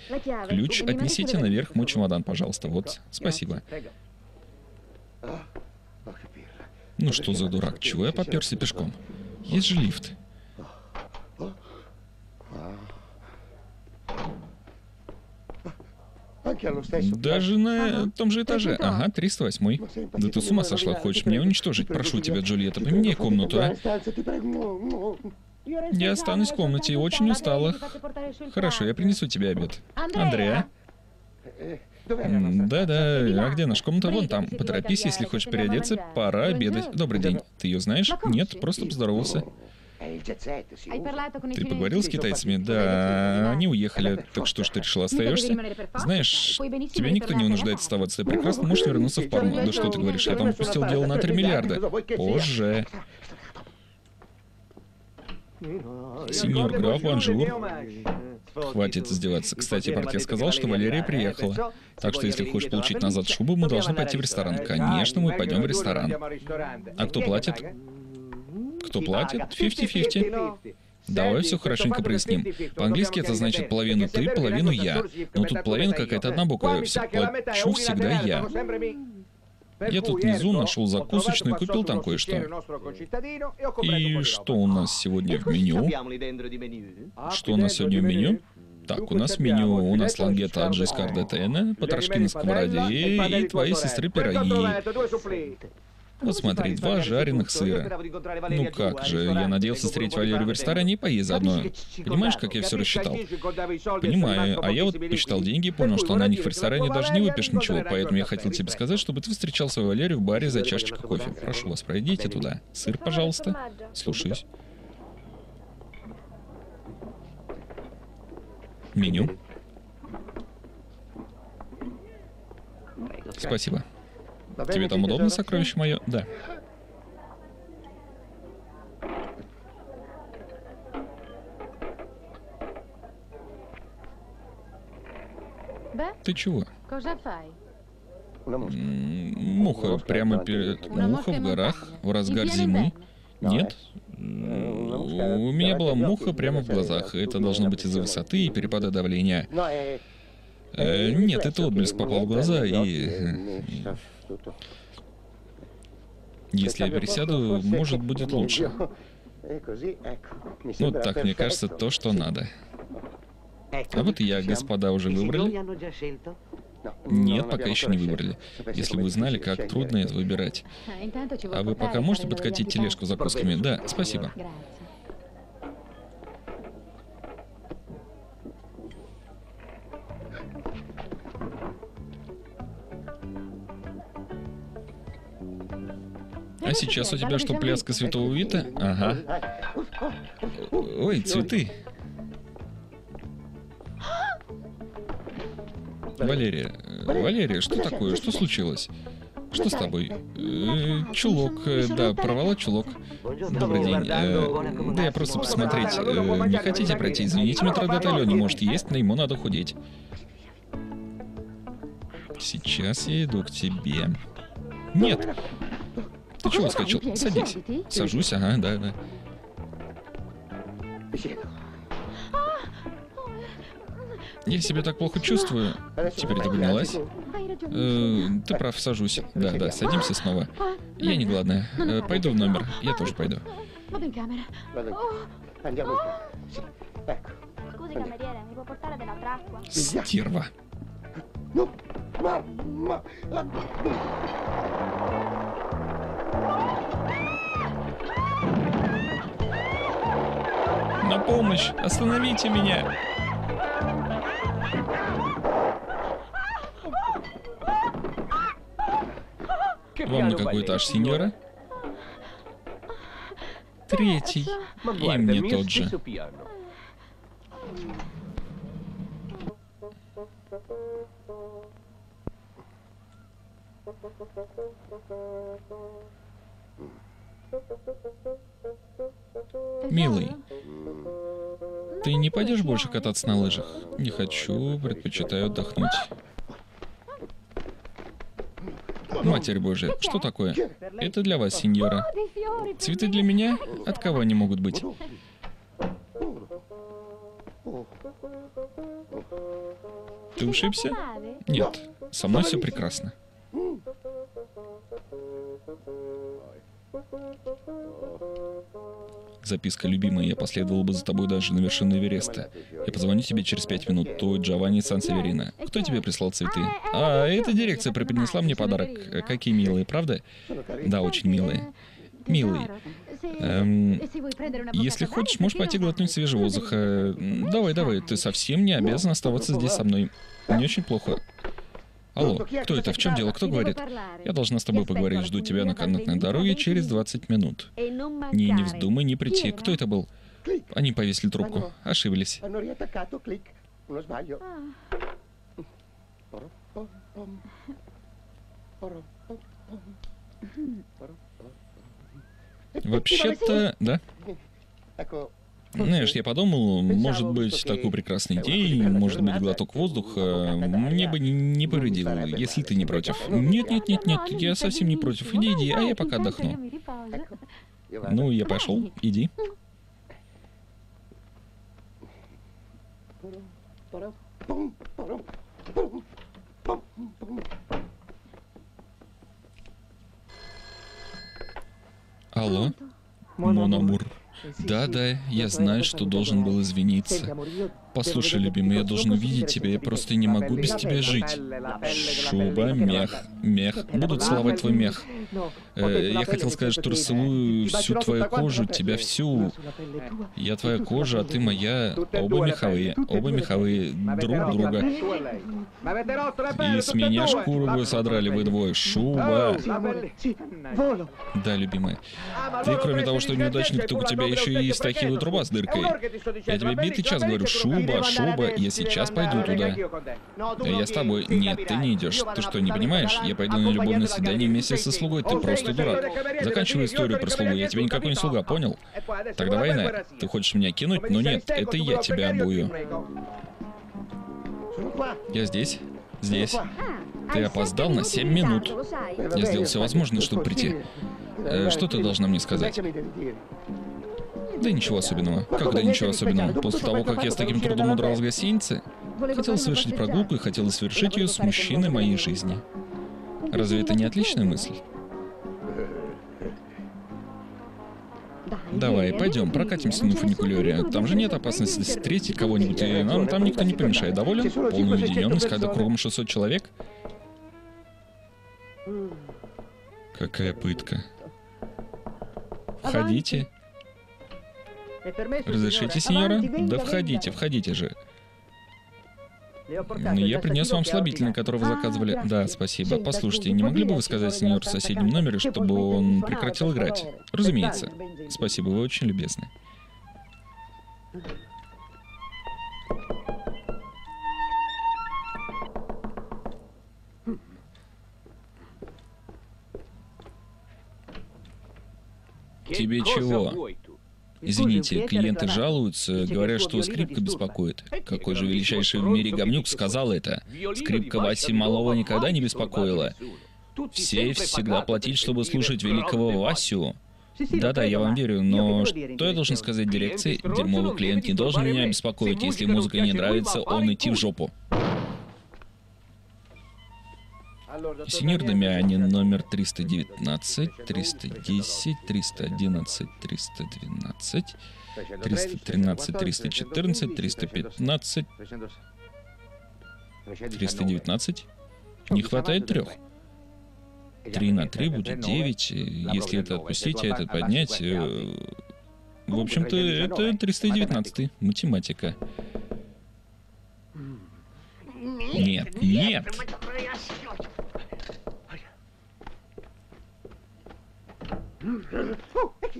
Ключ отнесите наверх мой чемодан, пожалуйста. Вот, спасибо. Ну что за дурак, чего я поперся пешком? Есть же лифт. Даже на том же этаже. Ага, 308. Да ты с ума сошла, хочешь меня уничтожить? Прошу тебя, Джульетта, поменяй комнату, а? Я останусь в комнате, очень устала. Хорошо, я принесу тебе обед. Андреа? Eh, Да-да, а где наша комната? Вон там. Поторопись, если хочешь переодеться, пора обедать. Добрый день. Ты ее знаешь? Нет, просто поздоровался. Ты поговорил с китайцами? Да, они уехали. Так что ж ты решил, остаешься? Знаешь, тебя никто не вынуждает оставаться. Ты прекрасно можешь вернуться в Парму. Да что ты говоришь, я там упустил дело на 3 миллиарда. Позже. Сеньор граф, bonjour. Хватит издеваться. Кстати, портье сказал, что Валерия приехала. Так что если хочешь получить назад шубу, мы должны пойти в ресторан. Конечно, мы пойдем в ресторан. А кто платит? Кто платит? 50-50. Давай все хорошенько проясним. По-английски это значит половину ты, половину я. Но тут половина какая-то однобокая. Все плачу всегда я. Я тут внизу нашел закусочную купил там кое-что. И что у нас сегодня в меню? Что у нас сегодня в меню? Так, у нас в меню, у нас лангета от Джискарда Тена, потрошки на сковороде и твоей сестры пироги. Вот смотри, два жареных сыра. Ну как же, я надеялся встретить Валерию в ресторане и поесть заодно. Понимаешь, как я все рассчитал? Понимаю, а я вот посчитал деньги и понял, что на них в ресторане даже не выпьешь ничего, поэтому я хотел тебе сказать, чтобы ты встречал свою Валерию в баре за чашечкой кофе. Прошу вас, пройдите туда. Сыр, пожалуйста. Слушаюсь. Меню. Спасибо. Тебе там удобно, сокровище мое? Да. Ты чего? Муха прямо перед... Муха в горах в разгар зимы? Нет? У меня была муха прямо в глазах. Это должно быть из-за высоты и перепада давления. No, è... Э, нет, это отблеск попал в глаза, и... Если я пересяду, может, будет лучше. Вот так, мне кажется, то, что надо. А вот и я, господа, уже выбрали? Нет, пока еще не выбрали. Если бы вы знали, как трудно это выбирать. А вы пока можете подкатить тележку с закусками? Да, спасибо. А сейчас у тебя что, пляска святого Вита? Ага. Ой, цветы. Валерия, э, Валерия, что такое? Что случилось? Что с тобой? Э, чулок, э, да, порвала чулок. Добрый день. Э, да я просто посмотреть. Э, не хотите пройти? Извините, метродотель, не может есть, но ему надо худеть. Сейчас я иду к тебе. Нет! Чего скачал? Садись. Сажусь, ага, да, да. Я себя так плохо чувствую. Теперь ты поднялась? Э, ты прав, сажусь. Да, да, садимся снова. Я не голодная. Э, пойду в номер. Я тоже пойду. Стерва. На помощь! Остановите меня! Вам на какой этаж, сеньора? Третий. И мне тот же. Милый, ты не пойдешь больше кататься на лыжах? Не хочу, предпочитаю отдохнуть. Матерь Божья, что такое? Это для вас, сеньора. Цветы для меня? От кого они могут быть? Ты ушибся? Нет, со мной все прекрасно. Записка, любимая, я последовал бы за тобой даже на вершину Эвереста. Я позвоню тебе через пять минут. Твой Джованни Сан-Северина. Кто тебе прислал цветы? А, эта дирекция преподнесла мне подарок. Какие милые, правда? Да, очень милые. Милый, эм, если хочешь, можешь пойти глотнуть свежего воздуха. Давай, давай, ты совсем не обязан оставаться здесь со мной. Не очень плохо. Алло, кто это? В чем дело? Кто говорит? Я должна с тобой поговорить. Жду тебя на канатной дороге через 20 минут. Не, не вздумай не прийти. Кто это был? Они повесили трубку. Ошиблись. pom, pom. Вообще-то, да. Знаешь, я подумал, может быть, такой прекрасный день, может быть, глоток воздуха мне бы не, не повредил, если ты не против. Нет, нет, нет, нет, я совсем не против. Иди, иди, а я пока отдохну. Ну, я пошел. Иди. Poro, pom, Монамур. Да-да, я знаю, что должен был извиниться. Послушай, любимый, я должен увидеть тебя, я просто не могу без тебя жить. Шуба, мех, мех. Буду целовать твой мех. Э, я хотел сказать, что расцелую всю твою кожу, тебя всю. Я твоя кожа, а ты моя. Оба меховые, оба меховые друг друга. И с меня шкуру вы содрали вы двое. Шуба. Да, любимая. Ты, кроме того, что неудачник, то у тебя еще и стахиловая труба с дыркой. Я тебе битый час говорю, шуба, шуба, я сейчас пойду туда. А я с тобой. Нет, ты не идешь. Ты что, не понимаешь? Я пойду на любовное свидание вместе со слугой. Ты просто дурак. Заканчивай историю про слугу. Я тебе никакой не слуга, понял? Тогда война. Ты хочешь меня кинуть? Но нет, это я тебя обую. Я здесь. Здесь. Ты опоздал на 7 минут. Я сделал все возможное, чтобы прийти. Э, что ты должна мне сказать? Да ничего особенного. Как да ничего особенного? После того, как я с таким трудом удрал с гостиницы, хотел совершить прогулку и хотел совершить ее с мужчиной моей жизни. Разве это не отличная мысль? Давай, пойдем, прокатимся на фуникулере. Там же нет опасности встретить кого-нибудь, и нам там никто не помешает. Доволен? Полная уединенность, когда кругом 600 человек? Какая пытка. Входите. Разрешите, сеньора? Да входите, входите же. Ну, Я принес вам слабительный, который вы заказывали. Да, спасибо. Послушайте, не могли бы вы сказать сеньор в соседнем номере, чтобы он прекратил играть? Разумеется. Спасибо, вы очень любезны. Тебе чего? Извините, клиенты жалуются, говорят, что скрипка беспокоит. Какой же величайший в мире говнюк сказал это? Скрипка Васи Малова никогда не беспокоила. Все всегда платить, чтобы слушать великого Васю. Да-да, я вам верю, но что я должен сказать дирекции? Дерьмовый клиент не должен меня беспокоить. Если музыка не нравится, он идти в жопу. Сеньор Дамианин, номер 319, 310, 311, 312, 313, 314, 315, 319. Не хватает трех. 3 на 3 будет 9. Если это отпустить, а этот поднять... э, В общем-то, это 319. Математика. Нет, нет.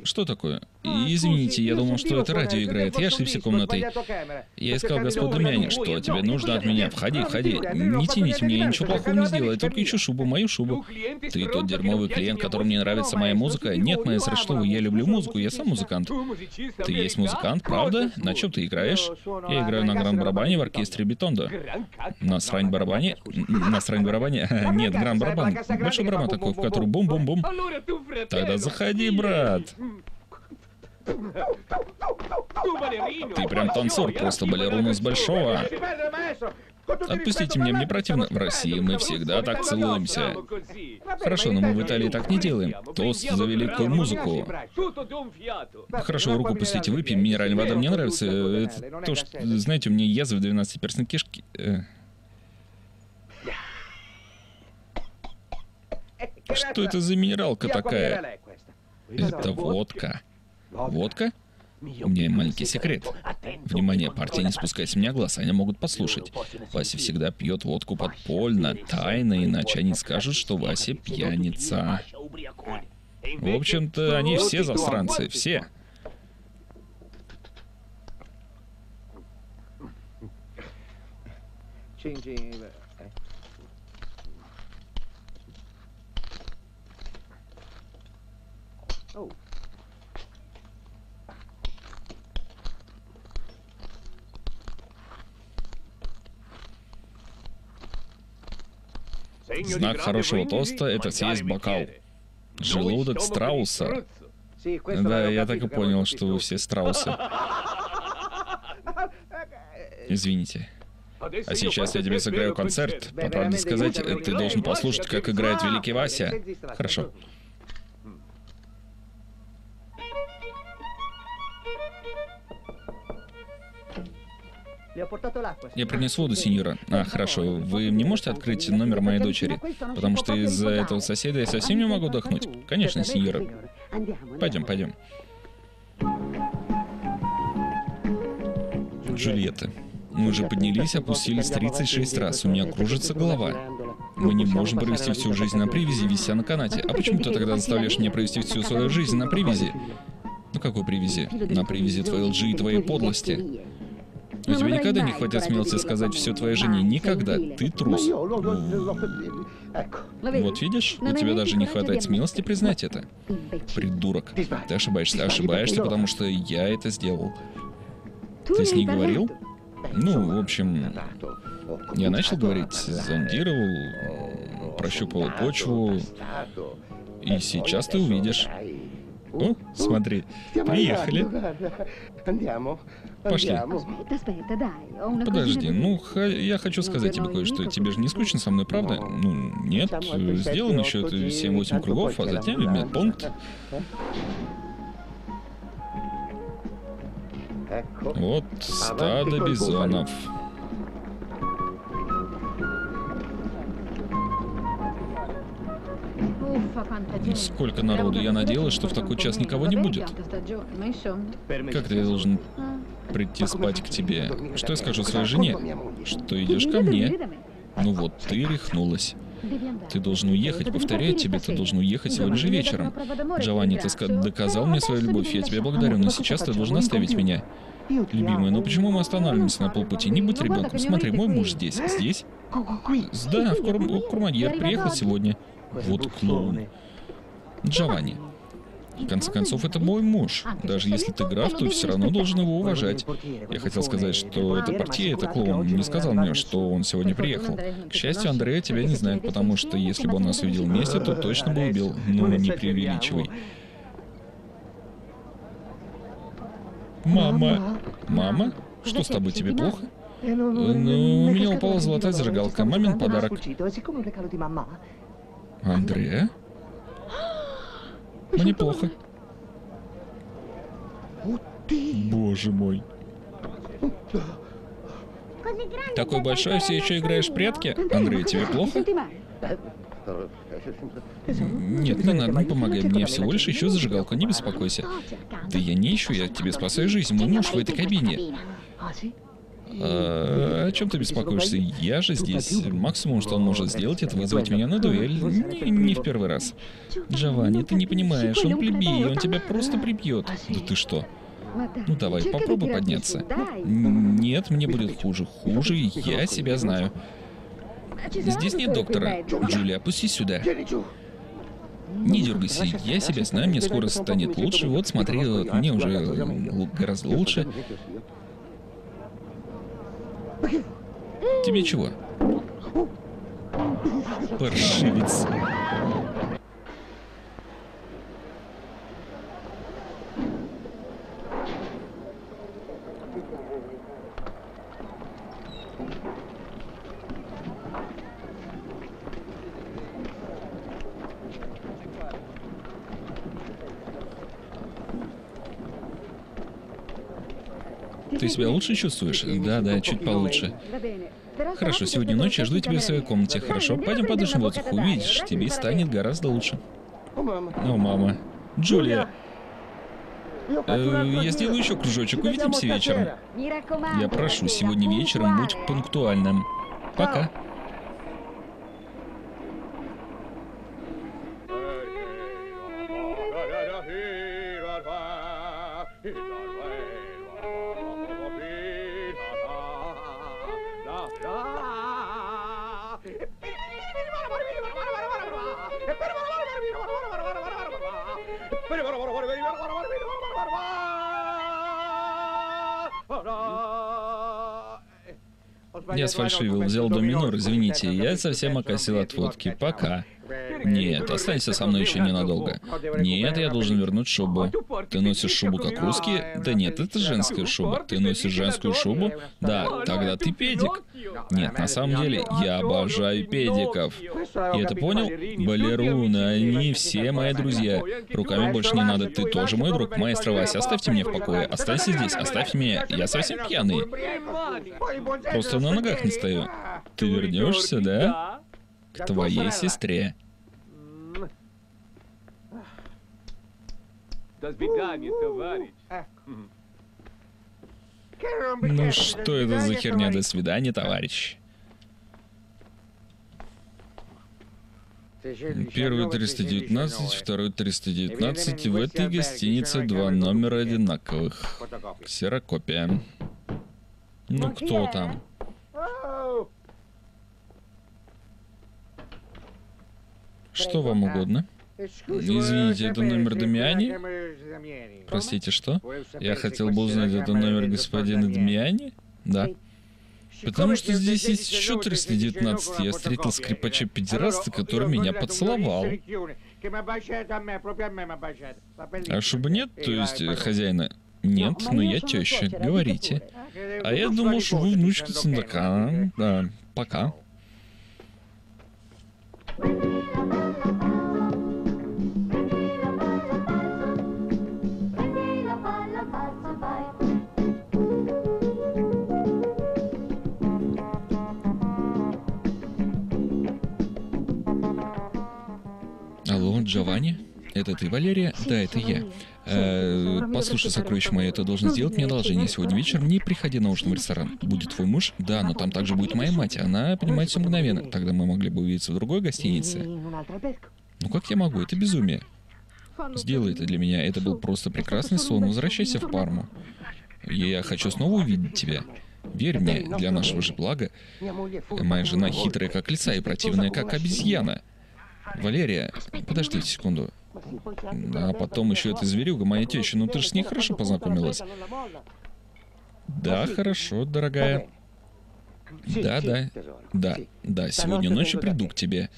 Что такое? Извините, я думал, что это радио играет. Я ошибся комнатой. Я искал господу Мяне. Что тебе нужно от меня? Входи, входи. Не тяните меня, я ничего плохого не сделаю. Только ищу шубу, мою шубу. Ты тот дерьмовый клиент, которому не нравится моя музыка? Нет, моя что вы, я люблю музыку, я сам музыкант. Ты есть музыкант, правда? На чем ты играешь? Я играю на гран-барабане в оркестре Бетондо. На срань-барабане? На срань-барабане? Нет, гран-барабан. Большой барабан такой, в который бум-бум-бум. Тогда заходи, брат. Ты прям танцор, просто балерун из большого. Отпустите меня, мне противно. В России мы всегда так целуемся. Хорошо, но мы в Италии так не делаем. Тост за великую музыку. Хорошо, руку пустите, выпьем. Минеральная вода мне нравится. Это то, что, знаете, у меня язва 12-перстной кишки. Э, Что это за минералка такая? Это водка. Водка? У меня маленький секрет. Внимание, партия, не спускай с меня глаз, они могут послушать. Вася всегда пьет водку подпольно, тайно, иначе они скажут, что Вася пьяница. В общем-то, они все засранцы, все. Знак хорошего тоста — это съесть бокал. Желудок страуса. Да, я так и понял, что вы все страусы. Извините. А сейчас я тебе сыграю концерт. По правде сказать, ты должен послушать, как играет великий Вася. Хорошо. Я принес воду, сеньора. А, хорошо. Вы не можете открыть номер моей дочери? Потому что из-за этого соседа я совсем не могу отдохнуть. Конечно, сеньора. Пойдем, пойдем. Джульетта. Мы уже поднялись, опустились 36 раз. У меня кружится голова. Мы не можем провести всю жизнь на привязи, вися на канате. А почему ты тогда заставляешь меня провести всю свою жизнь на привязи? На какой привязи? На привязи твоей лжи и твоей подлости. У тебя никогда не хватит смелости сказать все твоей жене. Никогда. Ты трус. Вот видишь, у тебя даже не хватает смелости признать это. Придурок. Ты ошибаешься. Ошибаешься, потому что я это сделал. Ты с ней говорил? Ну, в общем, я начал говорить, зондировал, прощупывал почву, и сейчас ты увидишь. О, смотри, приехали. Пошли. Подожди, ну, я хочу сказать тебе кое-что. Тебе же не скучно со мной, правда? Ну, нет. Сделаем еще это 7-8 кругов, а затем в медпункт. Вот стадо бизонов. Сколько народу. Я надеялась, что в такой час никого не будет. Как ты должен... прийти спать к тебе. Что я скажу своей жене? Что идешь ко мне? Ну вот, ты рехнулась. Ты должен уехать, повторяю тебе, ты должен уехать сегодня же вечером. Джованни, ты доказал мне свою любовь, я тебя благодарю, но сейчас ты должен оставить меня. Любимая, но почему мы останавливаемся на полпути? Не будь ребенком. Смотри, мой муж здесь. Здесь? Да, в Курм... Курманьер приехал сегодня. Вот клоун. Джованни. В конце концов, это мой муж. Даже если ты граф, то все равно должен его уважать. Я хотел сказать, что это партия, это клоун. Не сказал мне, что он сегодня приехал. К счастью, Андрея тебя не знает, потому что если бы он нас увидел вместе, то точно бы убил. Ну, не преувеличивай. Мама. Мама? Что с тобой, тебе плохо? Ну, у меня упала золотая зажигалка. Мамин подарок. Андрея? Мне плохо. Боже мой. Такой большой, все еще играешь в прятки? Андрей, тебе плохо? Нет, не надо, не помогай мне. Всего лишь ищу зажигалку, не беспокойся. Да я не ищу, я тебе спасаю жизнь. Мой муж в этой кабине. А, о чем ты беспокоишься? Я же здесь. Максимум, что он может сделать, это вызвать меня на дуэль. Не, в первый раз. Джованни, ты не понимаешь, он плебей, он тебя просто прибьет. Да ты что? Ну давай, попробуй подняться. Нет, мне будет хуже. Хуже, я себя знаю. Здесь нет доктора. Джулия, опусти сюда. Не дергайся, я себя знаю, мне скоро станет лучше. Вот смотри, мне уже гораздо лучше. Тебе чего? Паршивец. Себя лучше чувствуешь? Да, да, чуть получше. Хорошо, сегодня ночью я жду тебя в своей комнате. Хорошо, пойдем подышим воздух. Увидишь, тебе станет гораздо лучше. О, мама. Джулия, э, я сделаю еще кружочек. Увидимся вечером. Я прошу, сегодня вечером будь пунктуальным. Пока. Я сфальшивил, взял до минор, извините. Я совсем окосил от водки. Пока. Нет, останься со мной еще ненадолго. Нет, я должен вернуть шубу. Ты носишь шубу как русские? Да нет, это женская шуба. Ты носишь женскую шубу? Да, тогда ты педик. Нет, на самом деле, я обожаю педиков. И это понял? Балеруны, они все мои друзья. Руками больше не надо, ты тоже мой друг. Маэстро Вася, оставьте меня в покое. Останься здесь, оставь меня. Я совсем пьяный. Просто на ногах не стою. Ты вернешься, да? К твоей сестре. До свидания, товарищ. Ну что это за херня? До свидания, товарищ. Первый 319, второй 319. В этой гостинице два номера одинаковых. Ксерокопия. Ну кто там? Что вам угодно? Извините, это номер Дамиани? Простите, что? Я хотел бы узнать, это номер господина Дмиани? Да. Потому что здесь есть еще 319. Я встретил скрипача педераста, который меня поцеловал. А чтобы нет, то есть э, хозяина? Нет, но я теща. Говорите. А я думал, что вы внучка Цендака. Да, пока. Prendi Джованни? Это ты, Валерия? Да, это я. Э, послушай, сокровище мое, ты должен сделать мне одолжение. Сегодня вечером не приходи на ужин в ресторан. Будет твой муж? Да, но там также будет моя мать. Она понимает все мгновенно. Тогда мы могли бы увидеться в другой гостинице. Ну как я могу? Это безумие. Сделай это для меня. Это был просто прекрасный сон. Возвращайся в Парму. Я хочу снова увидеть тебя. Верь мне, для нашего же блага. Моя жена хитрая как лиса и противная как обезьяна. Валерия, подожди секунду. А потом еще эта зверюга, моя теща. Ну ты же с ней хорошо познакомилась. Да, хорошо, дорогая. Да, да, да, да, сегодня ночью приду к тебе.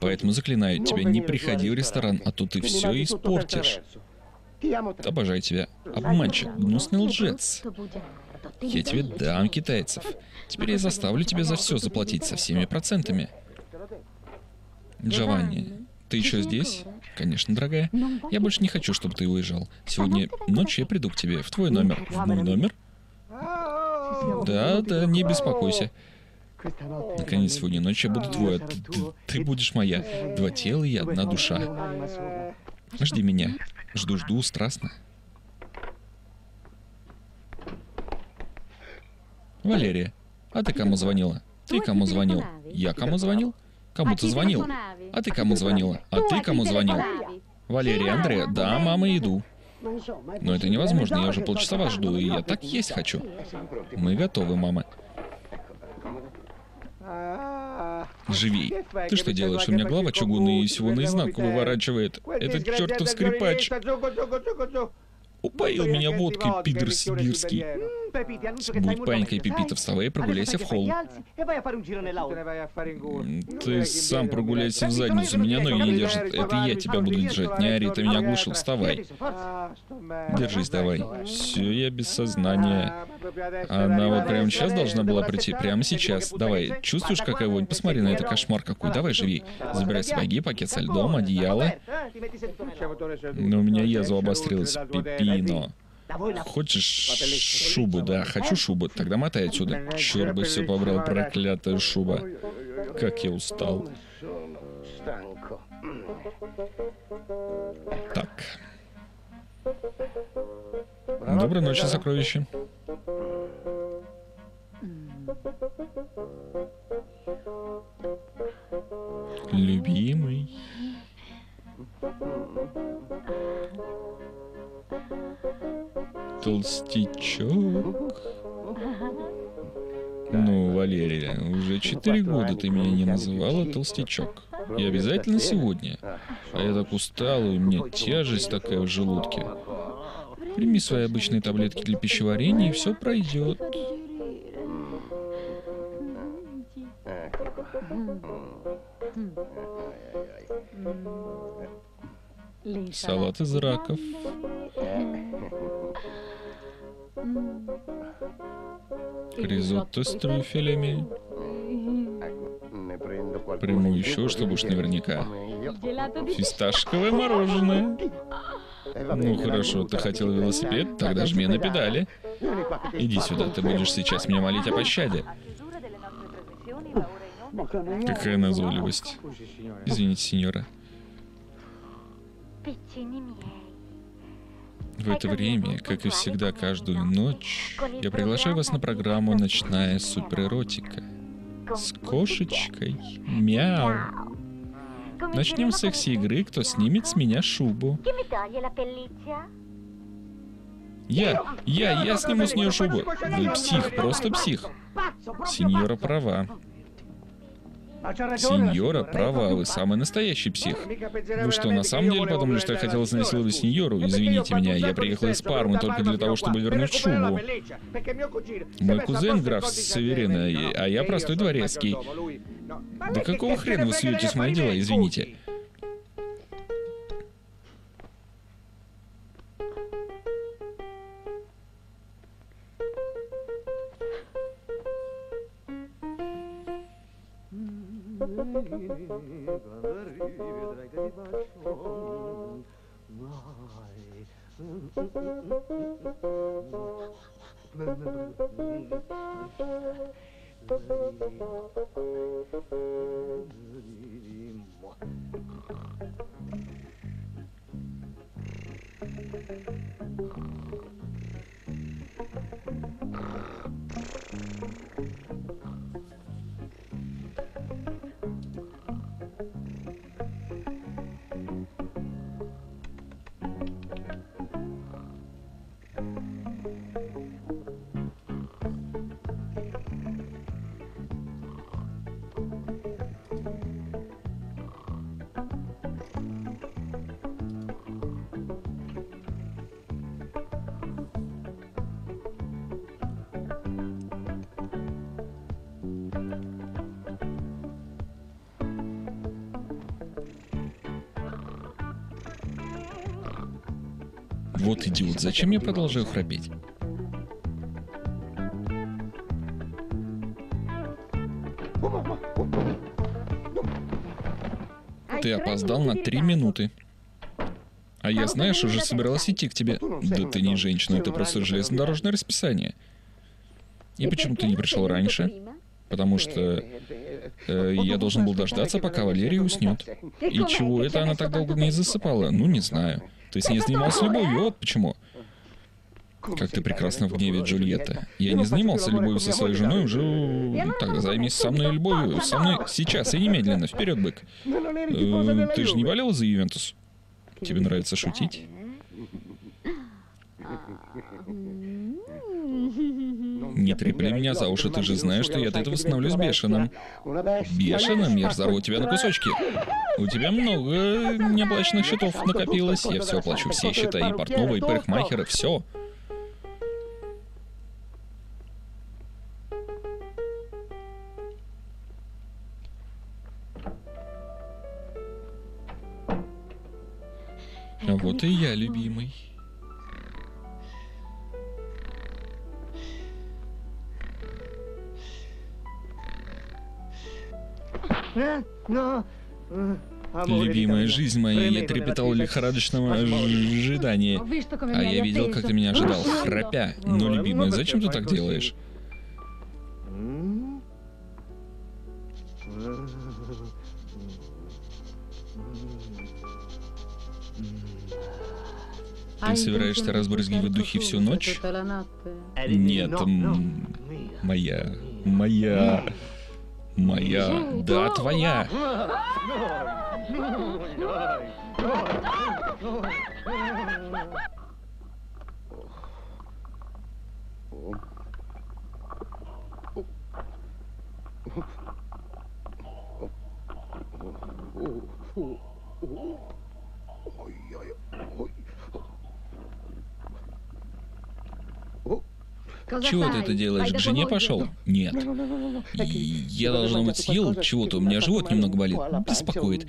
Поэтому заклинаю тебя, не приходи в ресторан, а то ты все испортишь. Обожаю тебя. Обманщик, гнусный лжец. Я тебе дам китайцев. Теперь я заставлю тебя за все заплатить со всеми процентами. Джованни, ты еще здесь? Конечно, дорогая. Я больше не хочу, чтобы ты уезжал. Сегодня ночью я приду к тебе в твой номер. В мой номер? Да, да, не беспокойся. Наконец, сегодня ночью я буду твой, а ты, ты, ты будешь моя. Два тела и одна душа. Жди меня. Жду-жду страстно. Валерия, а ты кому звонила? Ты кому звонил? Я кому звонил? Кому ты звонил? А ты кому звонила? А ты кому звонил? Валерия, Андрея, да, мама, иду. Но это невозможно, я уже полчаса вас жду, и я так есть хочу. Мы готовы, мама. Живей. Ты что делаешь? У меня голова чугунная и всего наизнанку выворачивает. Этот чертов скрипач. Упоил меня водкой, пидор сибирский. Будь паинькой, Пипита, вставай и прогуляйся в холл. Ты сам прогуляйся в задницу, меня ноги не держат. Это я тебя буду держать. Не ори, ты меня оглушил, вставай. Держись давай. Все, я без сознания. Она вот прямо сейчас должна была прийти, прямо сейчас. Давай, чувствуешь, какая вонь? Посмотри на это кошмар какой. Давай, живи. Забирай сапоги, пакет со льдом, одеяло. Но у меня язва обострилась. Пипино. Хочешь шубу? Да, хочу шубу. Тогда мотай отсюда. Черт бы все побрал, проклятая шуба. Как я устал. Так. Доброй ночи, сокровище. Любимый. Толстячок. Ну, Валерия, уже четыре года ты меня не называла толстячок. И обязательно сегодня. А я так устал, и у меня тяжесть такая в желудке. Прими свои обычные таблетки для пищеварения, и все пройдет. Салат из раков. Ризотто с трюфелями. Приму еще, чтобы уж наверняка. Фисташковое мороженое. Ну хорошо, ты хотел велосипед? Тогда жми на педали. Иди сюда, ты будешь сейчас меня молить о пощаде. Какая назойливость. Извините, сеньора. В это время, как и всегда каждую ночь, я приглашаю вас на программу «Ночная суперэротика» с кошечкой Мяу. Начнем с секси-игры «Кто снимет с меня шубу». Я, я, я сниму с нее шубу. Вы псих, просто псих. Сеньора права. Сеньора права, вы самый настоящий псих. Вы что, на самом деле подумали, что я хотел изнасиловать сеньору? Извините меня, я приехал из Пармы только для того, чтобы вернуть шубу. Мой кузен граф Северина, а я простой дворецкий. Да какого хрена вы суетесь в мои дела, извините? raggedy bunch on my. Вот идиот, зачем я продолжаю храпеть? Ты опоздал на три минуты. А я, знаешь, уже собиралась идти к тебе. Да ты не женщина, это просто железнодорожное расписание. И почему ты не пришел раньше? Потому что э, я должен был дождаться, пока Валерия уснет. И чего это она так долго не засыпала? Ну, не знаю. То есть я не занимался любовью, вот почему. Как ты прекрасно в гневе, Джульетта. Я не занимался любовью со своей женой уже... Ну, Тогда займись со мной любовью. Со мной сейчас и немедленно. Вперед, бык. Э, ты же не болел за Ювентус? Тебе нравится шутить? Не трепли меня за уши, ты же знаешь, что я от этого становлюсь бешеным. Бешеным? Я разорву тебя на кусочки. У тебя много неоплаченных счетов накопилось. Я все оплачу, все счета, и портного, и парикмахера, все. А вот и я, любимый. Любимая жизнь моя, я трепетал в лихорадочном ожидании. А я видел, как ты меня ожидал, храпя. Но, любимая, зачем ты так делаешь? Ты собираешься разбрызгивать духи всю ночь? Нет, м, моя, моя, моя, да, твоя. Чего ты это делаешь? К жене пошел? Нет. И Я, должно быть, съел чего-то, у меня живот немного болит. Беспокоит.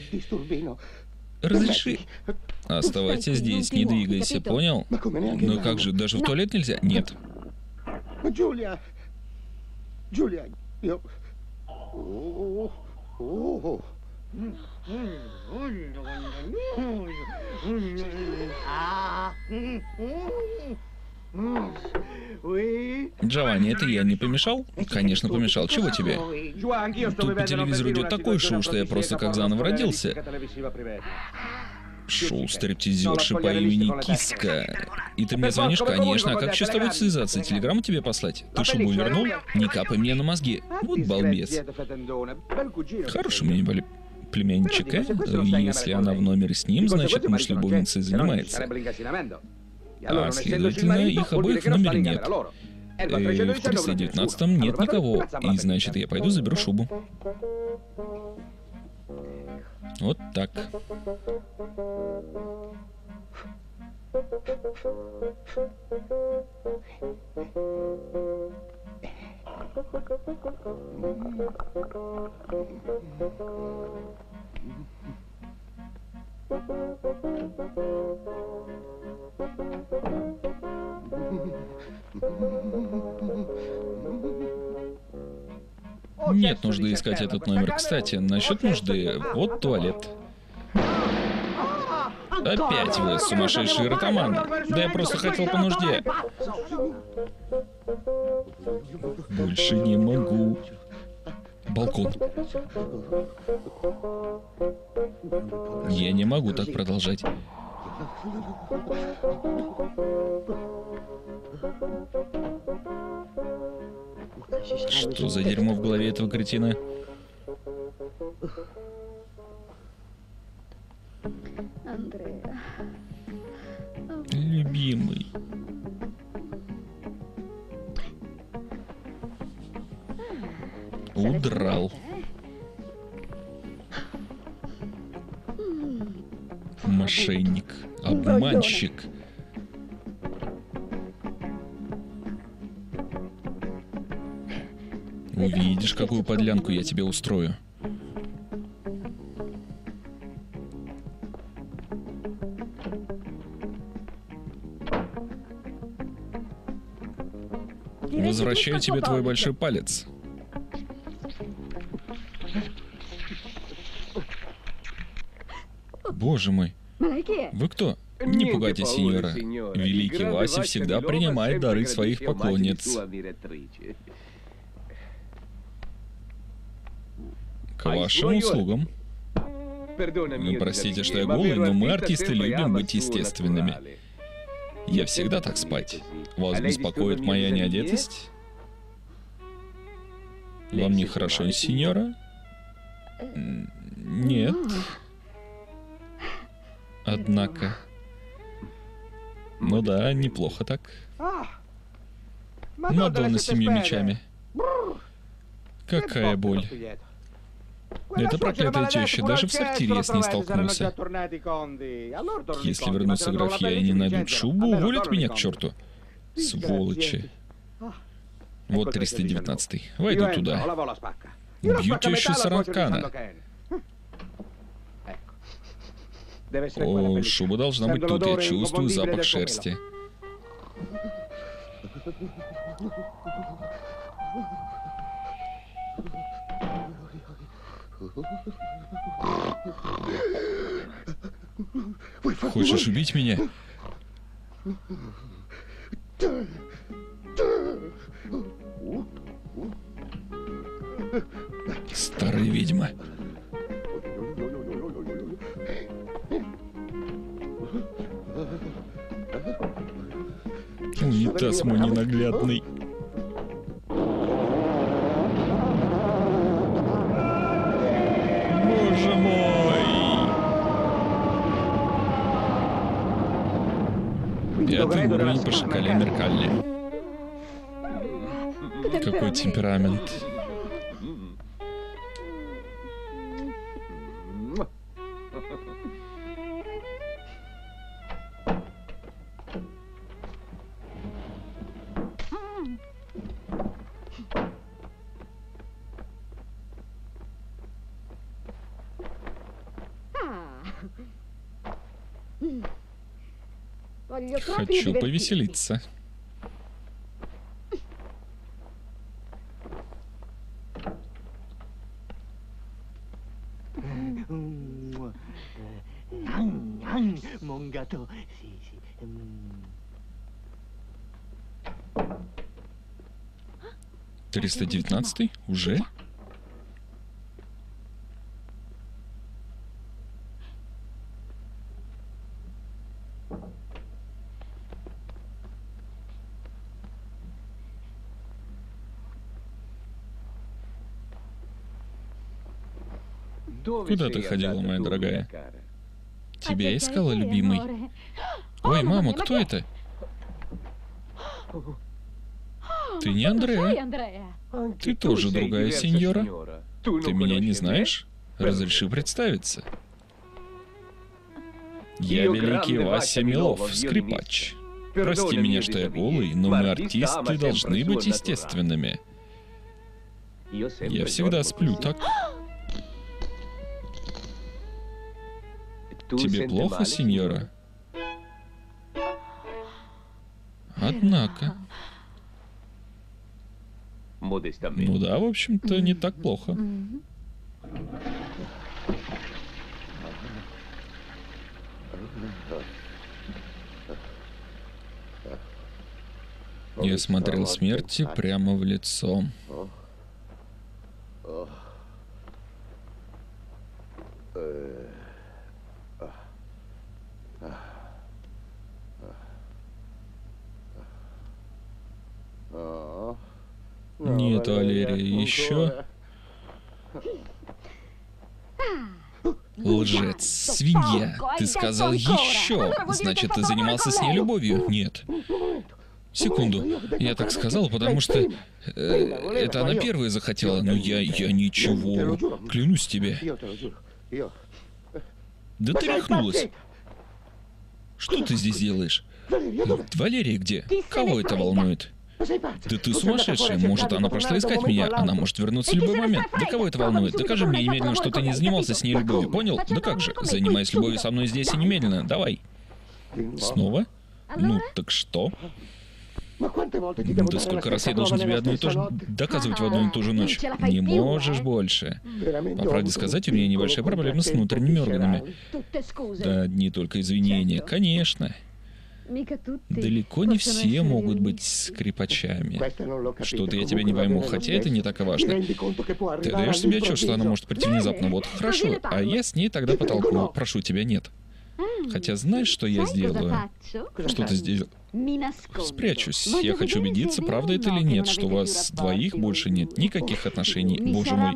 Разреши. Оставайся здесь, не двигайся, понял? Ну как же, даже в туалет нельзя? Нет. Io... Oh, oh. Oui. Джованни, это я не помешал? Конечно, помешал. Чего тебе? Тут по телевизору идет такое шоу, что я просто как заново родился. Шоу стриптизерши по имени Киска. И ты мне звонишь? Конечно. А как еще с тобой связаться? Телеграмму тебе послать? Ты шубу вернул? Не капай мне на мозги. Вот балбес. Хороший меня были племянничек, э? Если она в номере с ним, значит муж любовницей занимается. А, следовательно, их обоих в номере нет. Э, в 319 нет никого. И значит, я пойду заберу шубу. Вот так. Нет нужды искать этот номер. Кстати, насчет нужды, вот туалет. Опять вы, сумасшедшие ротаманы. Да я просто хотел по нужде. Больше не могу. Балкон. Я не могу так продолжать. Что за дерьмо в голове этого кретина? Любимый. Удрал. Мошенник. Обманщик. Увидишь, какую подлянку я тебе устрою. Возвращаю тебе твой большой палец. Боже мой, вы кто? Не пугайтесь, сеньора. Великий Вася всегда принимает дары своих поклонниц. К вашим услугам. Вы простите, что я голый, но мы, артисты, любим быть естественными. Я всегда так спать. Вас беспокоит моя неодетость? Вам нехорошо, сеньора? М, Нет. Однако... Ну да, неплохо так. Мадонна с семью мечами. Какая боль. Это проклятая теща, даже в сортире я с ней столкнулся. Если вернутся графья и не найдут шубу, уволят меня к черту. Сволочи. Вот 319. Войду туда. Убью тещу Саракана. О, шуба должна быть тут, я чувствую запах шерсти. Хочешь убить меня? Старая ведьма. Унитаз мой ненаглядный. Боже мой! Пятый уровень по шакале Меркалли. Какой темперамент. Хочу повеселиться. Триста девятнадцатый? Уже? Куда ты ходила, моя дорогая? Тебя искала, любимый? Ой, мама, кто это? Ты не Андреа? Ты тоже другая сеньора? Ты меня не знаешь? Разреши представиться. Я великий Вася Милов, скрипач. Прости меня, что я голый, но мы артисты должны быть естественными. Я всегда сплю так. Тебе плохо, сеньора? Однако. Ну да, в общем-то, не так плохо. Я смотрел смерти прямо в лицо. Нет, Валерия, еще. Лжец, свинья. Ты сказал еще. Значит, ты занимался с ней любовью? Нет. Секунду. Я так сказал, потому что э, это она первая захотела, но я я ничего. Клянусь тебе. Да ты рехнулась. Что ты здесь делаешь? Валерия где? Кого это волнует? Да ты сумасшедшая. Может, она пошла искать меня. Она может вернуться в любой момент. Да кого это волнует? Докажи мне немедленно, что ты не занимался с ней любовью. Понял? Да как же? Занимайся любовью со мной здесь и немедленно. Давай. Снова? Ну, так что? Да сколько раз я должен тебе одно и то же доказывать в одну и ту же ночь? Не можешь больше. По правде сказать, у меня небольшая проблема с внутренними органами. Да, не только извинения, конечно. Далеко не все могут быть скрипачами. Что-то я тебя не пойму, хотя это не так и важно. Ты даешь себе отчет, что она может прийти внезапно. Вот хорошо, а я с ней тогда потолкую. Прошу тебя, нет. Хотя знаешь, что я сделаю? Что ты сделал? Спрячусь. Я хочу убедиться, правда это или нет, что у вас двоих больше нет никаких отношений. Боже мой,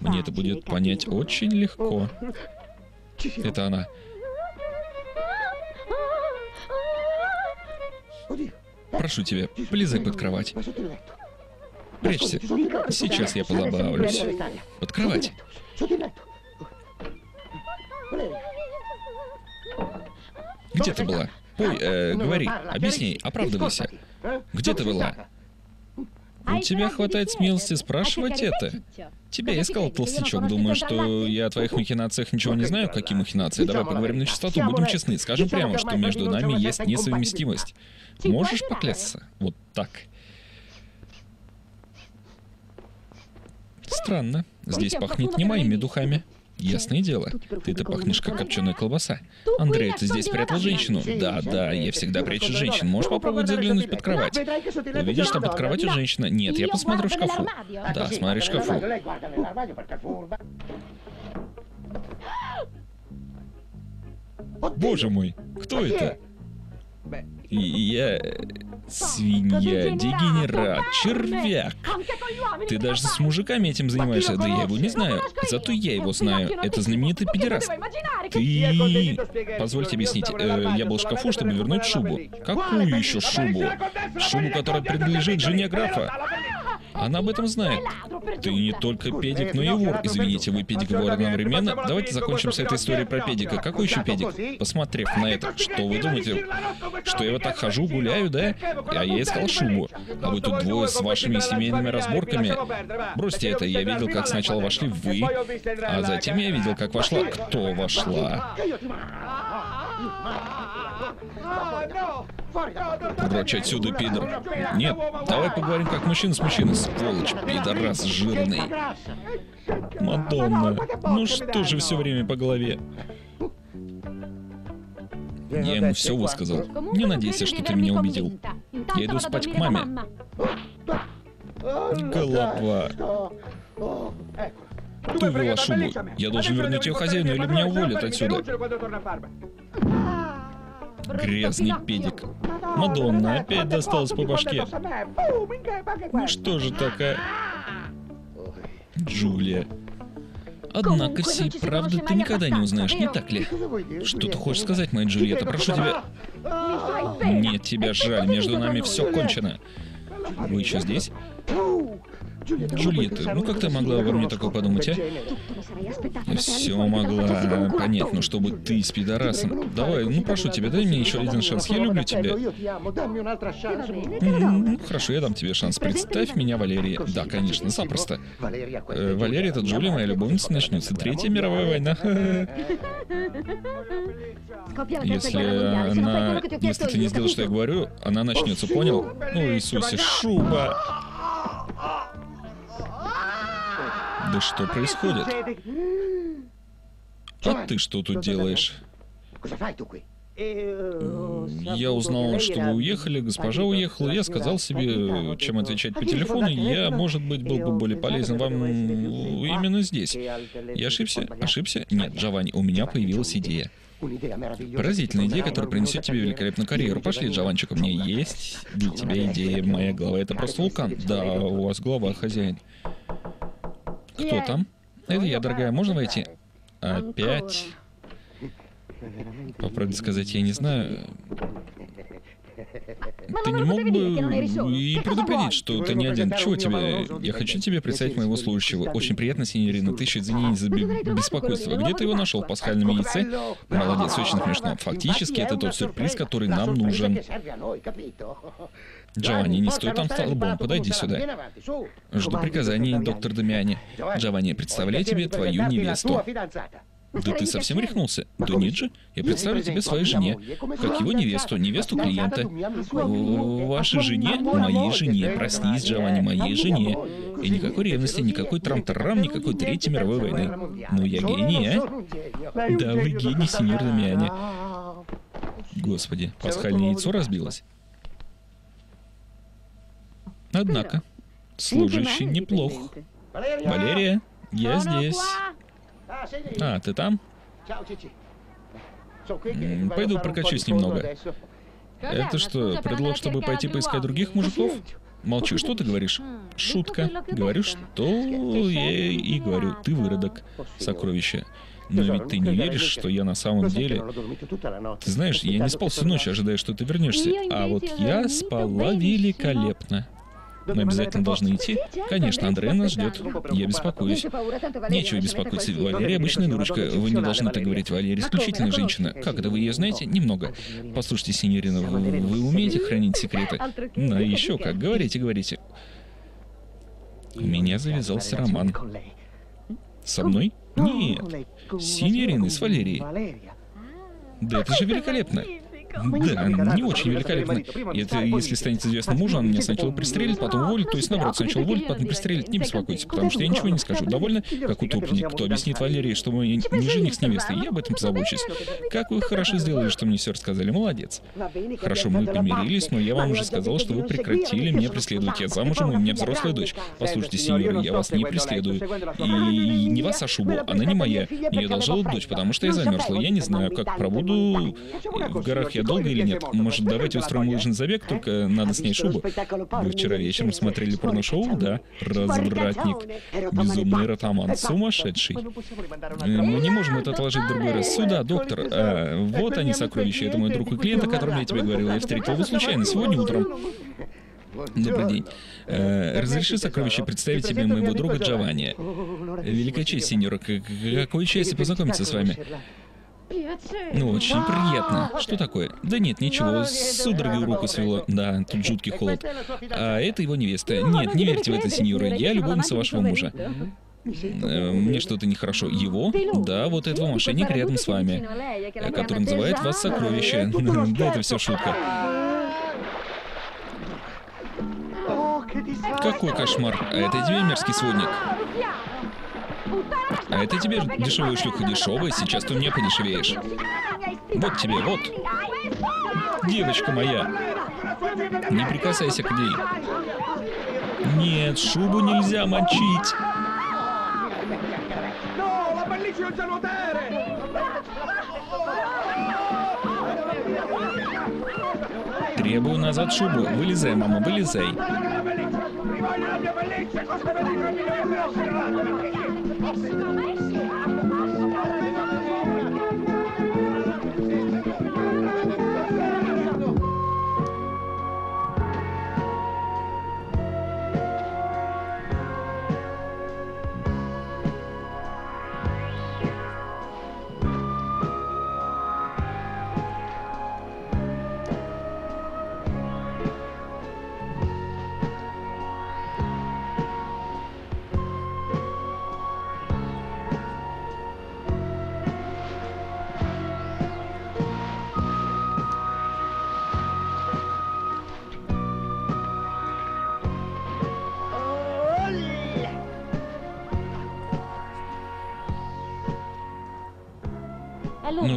мне это будет понять очень легко. Это она. Прошу тебя, полезай под кровать. Прячься. Сейчас я позабавлюсь. Под кровать. Где ты была? Пой, э, говори, объясни, оправдывайся. Где ты была? У тебя хватает смелости спрашивать это? Тебя искал толстячок, думаю, что я о твоих махинациях ничего не знаю. Какие махинации? Давай поговорим на чистоту, будем честны. Скажем прямо, что между нами есть несовместимость. Можешь поклясться? Вот так. Странно. Здесь пахнет не моими духами. Ясное дело. Ты-то пахнешь как копченая колбаса. Андрей, ты здесь спрятал женщину? Да, да, я всегда прячу женщин. Можешь попробовать заглянуть под кровать? Увидишь, там под кроватью женщина? Нет, я посмотрю в шкафу. Да, смотри в шкафу. Боже мой, кто это? Я... Свинья, дегенерат, червяк. Ты даже с мужиками этим занимаешься, да я его не знаю. Зато я его знаю. Это знаменитый педерас. Ты... Позвольте объяснить. Э, я был в шкафу, чтобы вернуть шубу. Какую еще шубу? Шубу, которая принадлежит жене графа. Она об этом знает. Ты не только педик, но и вор. Извините, вы педик и вор одновременно. Давайте закончим с этой историей про педика. Какой еще педик? Посмотрев на это, что вы думаете? Что я вот так хожу, гуляю, да? А я искал шубу. А вы тут двое с вашими семейными разборками. Бросьте это, я видел, как сначала вошли вы, а затем я видел, как вошла... Кто вошла? Прочь отсюда, пидор. Нет, давай поговорим как мужчина с мужчиной. Сволочь, пидорас жирный. Мадонна, ну что же все время по голове? Я ему все высказал. Не надейся, что ты меня убедил. Я иду спать к маме. Голова. Ты увела шубу. Я должен вернуть ее хозяину, или меня уволят отсюда. Грязный педик. Мадонна опять досталась по башке. Ну что же такая... Джулия. Однако всей правды ты никогда не узнаешь, не так ли? Что ты хочешь сказать, моя Джульетта? Прошу тебя... Нет, тебя жаль, между нами все кончено. Вы еще здесь? Джульетта, ну как ты могла обо мне такое подумать, а? Все могла. понять, но чтобы ты с пидорасом... Давай, ну прошу тебя, дай мне еще один шанс, я люблю тебя. Ну, хорошо, я дам тебе шанс. Представь меня, Валерия. Да, конечно, запросто. Э, Валерия, это Джулия, моя любовница, начнется Третья мировая война. Если она... Если ты не сделаешь, что я говорю, она начнется, понял? Ну, Иисусе, шуба! Да что происходит? А ты что тут делаешь? Я узнал, что вы уехали, госпожа уехала, я сказал себе, чем отвечать по телефону, я, может быть, был бы более полезен вам именно здесь. Я ошибся? Ошибся? Нет, Джованни, у меня появилась идея. Поразительная идея, которая принесет тебе великолепную карьеру. Пошли, Джованчик, у меня есть для тебя идея. Моя голова — это просто вулкан. Да, у вас голова, хозяин. Кто там? Это я, дорогая. Можно войти? Опять? По правде сказать, я не знаю. Ты не мог бы и предупредить, что ты не один. Чего тебе? Я хочу тебе представить моего служащего. Очень приятно, синьорина. Ты еще извини за бе- беспокойство. Где ты его нашел? В пасхальном яйце? Молодец, очень смешно. Фактически, это тот сюрприз, который нам нужен. Джованни, не стой там столбом, подойди сюда. Жду приказаний, доктор Дамиани. Джованни, представляю тебе твою невесту. Да ты совсем рехнулся? Да нет же. Я представлю тебе своей жене. Как его невесту, невесту клиента. Вашей жене? Моей жене. Проснись, Джованни, моей жене. И никакой ревности, никакой трам-тарам, никакой Третьей мировой войны. Ну я гений, а? Да, вы гений, сеньор Дамиани. Господи, пасхальное яйцо разбилось. Однако, служащий неплох. Валерия, я здесь. А, ты там? Пойду прокачусь немного. Это что, предлог, чтобы пойти поискать других мужиков? Молчу, что ты говоришь? Шутка. Говорю, что я и говорю. Ты выродок. Сокровище. Но ведь ты не веришь, что я на самом деле... Ты знаешь, я не спал всю ночь, ожидая, что ты вернешься. А вот я спала великолепно. Мы обязательно должны идти. Конечно, Андрея нас ждет. Я беспокоюсь. Нечего беспокоиться. Валерия обычная дурочка. Вы не должны так говорить. Валерия исключительная женщина. Как это вы ее знаете? Немного. Послушайте, синьорина, вы, вы умеете хранить секреты? Ну, еще как. Говорите, говорите. У меня завязался роман. Со мной? Нет. С с Валерией. Да это же великолепно. Да, не очень великолепно. И это, если станет известно мужу, он меня сначала пристрелит, потом уволит, то есть наоборот, сначала уволит, потом пристрелит. Не беспокойтесь, потому что я ничего не скажу. Довольно, как утопленник. Кто объяснит Валерии, что мы не жених с невестой, я об этом позабочусь. Как вы хорошо сделали, что мне все рассказали. Молодец. Хорошо, мы помирились, но я вам уже сказал, что вы прекратили меня преследовать. Я замужем, у меня взрослая дочь. Послушайте, сеньоры, я вас не преследую. И не вас, а шубу. Она не моя. Я одолжил дочь, потому что я замерзла. Я не знаю, как пробуду в горах я долго или нет. Может, давайте устроим лыжный забег, только надо снять шубу. Вы вчера вечером смотрели порно-шоу, да? Развратник. Безумный ротаман. Сумасшедший. Мы не можем это отложить в другой раз. Сюда, доктор. А, вот они, сокровища. Это мой друг и клиент, о котором я тебе говорил. Я встретил его случайно, сегодня утром. Добрый день. Э, разреши, сокровище, представить тебе моего друга Джованни. Великая честь, сеньор. К- к- Какое счастье познакомиться с вами. Ну, очень приятно. Что такое? Да нет, ничего, судорогой руку свело. Да, тут жуткий холод. А это его невеста. Нет, не верьте в это, сеньора. Я любовница вашего мужа. Э, Мне что-то нехорошо. Его? Да, вот этого мошенника рядом с вами, который называет вас сокровище. Да, это все шутка. Какой кошмар. А это тебе мерзкий сводник. А это тебе дешевая шлюха дешевая, сейчас ты меня подешевеешь. Вот тебе, вот. Девочка моя. Не прикасайся к ней. Нет, шубу нельзя мочить. Требую назад шубу. Вылезай, мама, вылезай. Extra, extra.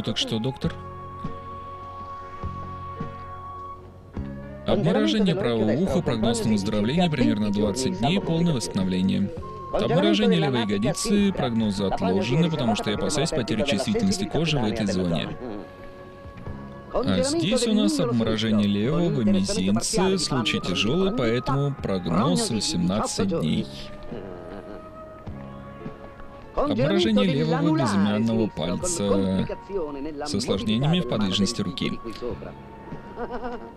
Так что, доктор? Обморожение правого уха, прогноз на выздоровление примерно 20 дней, полное восстановление. Обморожение левой ягодицы, прогнозы отложены, потому что я опасаюсь потери чувствительности кожи в этой зоне. А здесь у нас обморожение левого мизинца, случай тяжелый, поэтому прогноз 18 дней. Обморожение левого безымянного пальца с осложнениями в подвижности руки.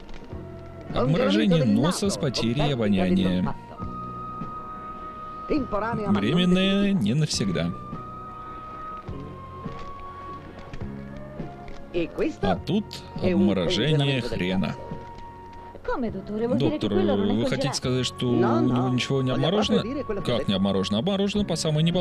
Обморожение носа с потерей обоняния. Временное не навсегда. А тут обморожение хрена. Доктор, вы хотите сказать, что у него ничего не обморожено? Как не обморожено? Обморожено по самой не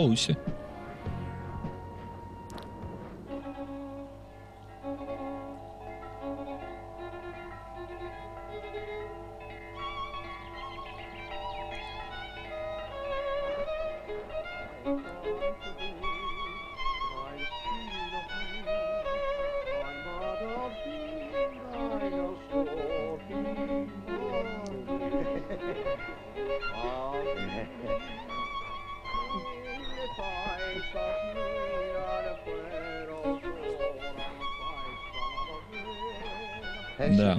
Да,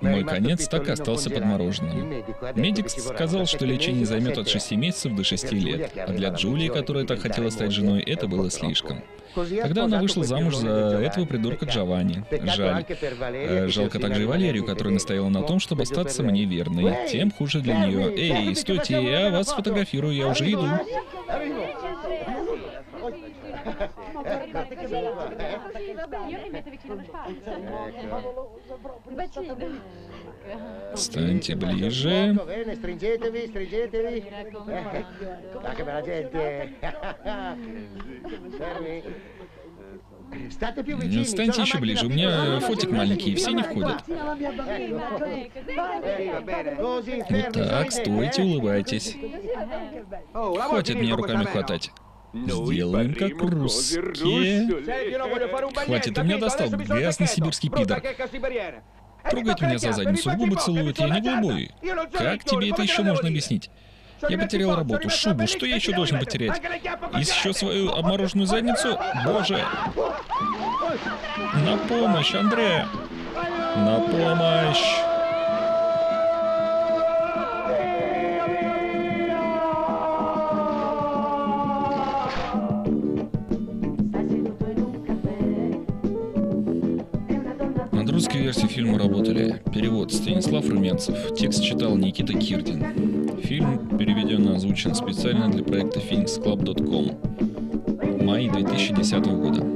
мой конец так и остался подмороженным. Медик сказал, что лечение займет от 6 месяцев до 6 лет, а для Джулии, которая так хотела стать женой, это было слишком. Тогда она вышла замуж за этого придурка Джованни. Жаль. Э, жалко также и Валерию, которая настояла на том, чтобы остаться мне верной. Тем хуже для нее. Эй, стойте, я вас сфотографирую, я уже иду. Станьте ближе. Stringetevi, stringetevi. Ah, che bella gente. Fermi. State più vicini. Станьте еще ближе, у меня фотик маленький, все не входят. Вот так, стойте, улыбайтесь. Хватит мне руками хватать. Сделаем как русские. Хватит, у меня достал грязный сибирский пидор. Трогает меня за задницу, губы целует, я не голубой. Как тебе это еще можно объяснить? Я потерял работу, шубу, что я еще должен потерять? И еще свою обмороженную задницу? Боже! На помощь, Андре! На помощь! Русской версией фильма работали перевод Станислав Румянцев, текст читал Никита Кирдин. Фильм переведен и озвучен специально для проекта phoenixclub.com. Май 2010 года.